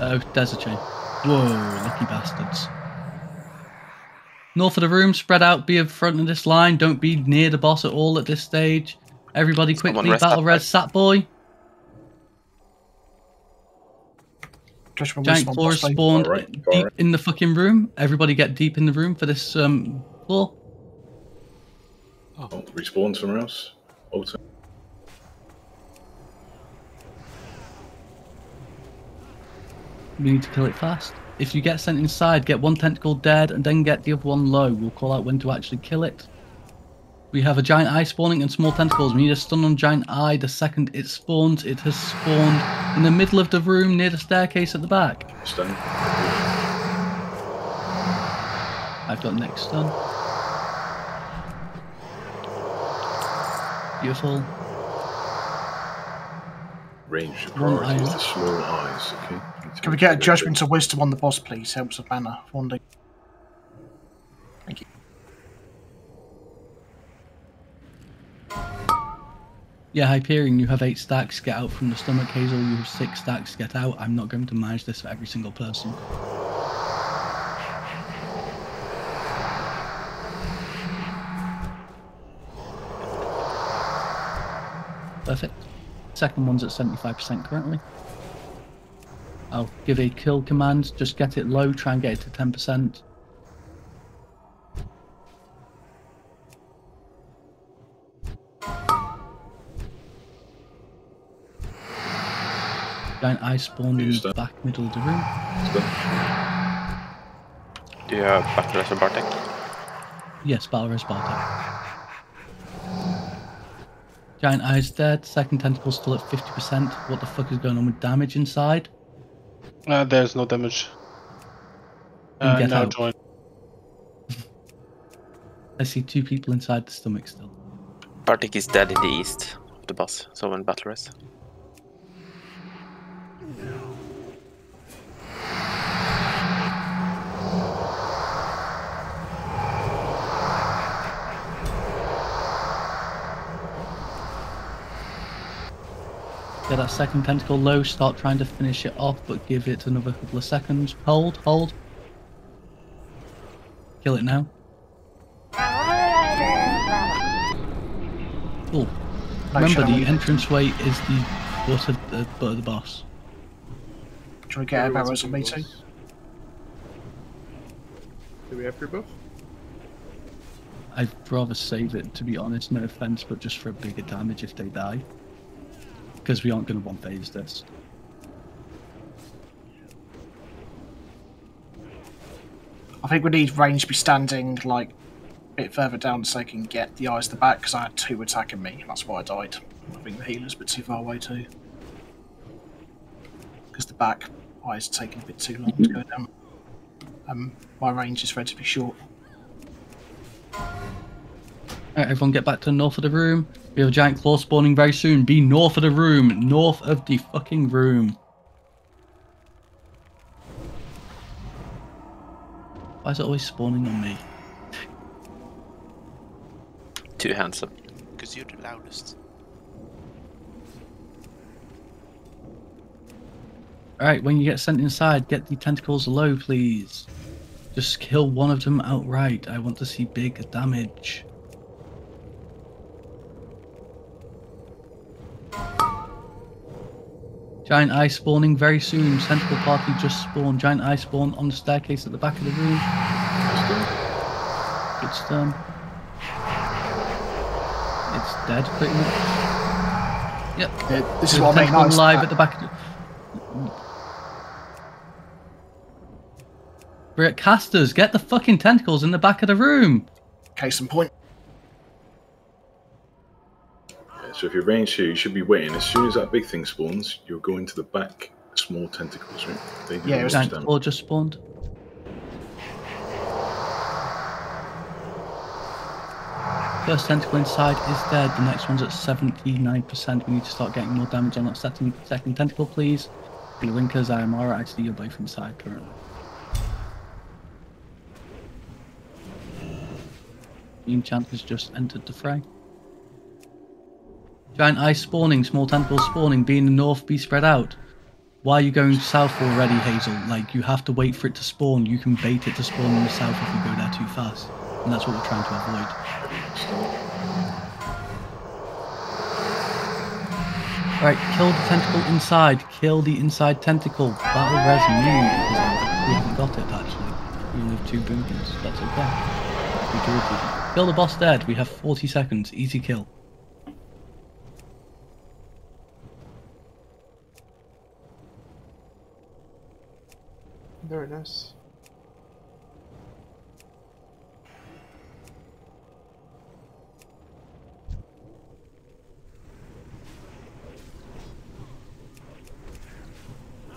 Oh, there's a chain. Whoa, lucky bastards. North of the room, spread out, be in front of this line. Don't be near the boss at all at this stage. Everybody quickly, rest battle up, red sat boy. Giant Wisdom claw has boss fight. spawned Alright, deep alright. in the fucking room. Everybody get deep in the room for this um floor. Oh, respawn somewhere else. Alter. We need to kill it fast. If you get sent inside, get one tentacle dead and then get the other one low. We'll call out when to actually kill it. We have a giant eye spawning and small tentacles. We need a stun on giant eye. The second it spawns, it has spawned in the middle of the room near the staircase at the back. Stun. I've got next stun. Beautiful. Range. Priority is the small eyes, okay? Need to Can we get a Judgment of Wisdom on the boss, please? Helps with banner. One day. Thank you. Yeah, Hyperion, you have eight stacks, get out from the stomach. Hazel, you have six stacks, get out. I'm not going to manage this for every single person. Perfect. Second one's at 75% currently. I'll give a kill command, just get it low, try and get it to 10%. Giant eye spawned in the back middle of the room. Do you have Battle Res Bartek? Yes, Battle Res Bartek. Giant Eye's dead, second tentacle still at 50%. What the fuck is going on with damage inside? Uh, there's no damage. Then Uh, get now out. join. I see two people inside the stomach still. Bartek is dead in the east of the boss, so in Battle Res. Get that second tentacle low, start trying to finish it off, but give it another couple of seconds. Hold, hold. Kill it now. Cool. Remember, the entranceway is the butt of the butt of the boss. Should we get our barrels on me too? Do we have free buff? I'd rather save it, to be honest, no offense, but just for a bigger damage if they die. Because we aren't going to one phase this. I think we need range to be standing like a bit further down so I can get the eyes to the back because I had two attacking me. That's why I died. I think the healer's a bit too far away too. Because the back eyes are taking a bit too long to go down. Um, my range is relatively short. Alright, everyone get back to the north of the room. We have a giant claw spawning very soon. Be north of the room. North of the fucking room. Why is it always spawning on me? Too handsome. Because you're the loudest. Alright, when you get sent inside, get the tentacles low, please. Just kill one of them outright. I want to see big damage. Giant eye spawning very soon. Central party just spawned. Giant eye spawn on the staircase at the back of the room. Good stun. Um, it's dead, pretty much. Yep. Yeah, this is what a I mean. tentacle Nice. live that- at the back. Of the... We're at casters. Get the fucking tentacles in the back of the room. Case in point. Yeah, so if you're range here, you should be waiting. As soon as that big thing spawns, you'll go into the back small tentacles, right? They do Yeah, the it was- most Giant damage. claw just spawned. First tentacle inside is dead. The next one's at 79%. We need to start getting more damage on that second, second tentacle, please. Blinkers, I am alright. Actually, you're both inside currently. The enchant has just entered the fray. Giant eye spawning, small tentacles spawning, be in the north, be spread out. Why are you going south already, Hazel? Like, you have to wait for it to spawn. You can bait it to spawn in the south if you go there too fast. And that's what we're trying to avoid. Right, kill the tentacle inside. Kill the inside tentacle. Battle res me. because We haven't got it, actually. We only have two boomkins. That's okay. Kill the boss dead. We have 40 seconds. Easy kill. Very nice.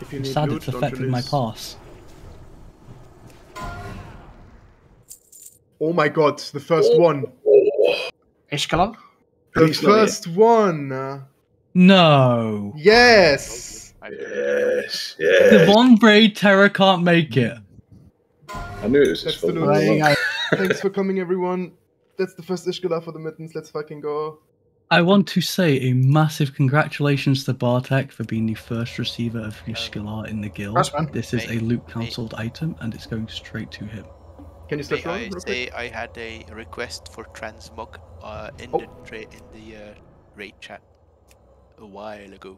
If you I'm sad loot, it's affected my pass. Oh my god, the first oh. one. Ishkalan? The first one. No. Yes. Yes, The yes. Von Braid Terror can't make it. I knew it was his That's the fault. loot. There you go. Thanks for coming, everyone. That's the first Ishgala for the mittens. Let's fucking go. I want to say a massive congratulations to Bartek for being the first receiver of your skill art in the guild. This is a loot cancelled item and it's going straight to him. Can you May slash I real quick? say I had a request for transmog uh, in Oh. the tra- in the uh, raid chat a while ago.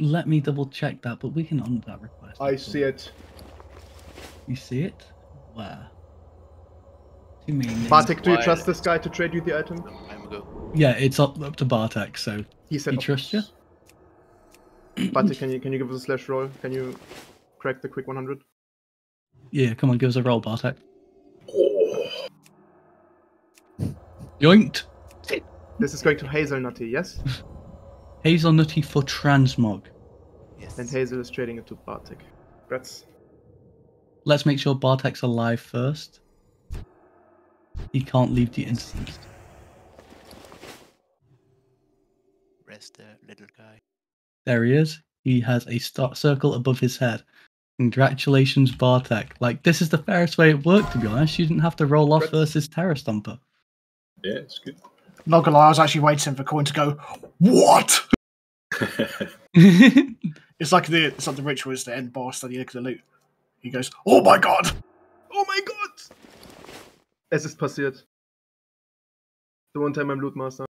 Let me double check that, but we can honor that request. I see it. You see it? Where? Too many names. Bartek, do you trust this guy to trade you the item? Some time ago. Yeah, it's up, up to Bartek, so He said He trusts you? Bartek, can you can you give us a slash roll? Can you crack the quick 100? yeah, come on, give us a roll, Bartek. Oh. Yoinked! This is going to Hazelnutty, yes? Hazelnutty for transmog. Yes. And Hazel is trading it to Bartek. Congrats. Let's make sure Bartek's alive first. He can't leave the instance. Rest the little guy. There he is. He has a star circle above his head. Congratulations, Bartek. Like, this is the fairest way it worked, to be honest. You didn't have to roll off Congrats. versus Terror Stomper. Yeah, it's good. Not gonna lie, I was actually waiting for Coin to go, What? It's like the it's like the ritual is the end boss at you look at the loot. He goes, Oh my god! Oh my god! Es ist passiert. The one time I'm Lootmaster.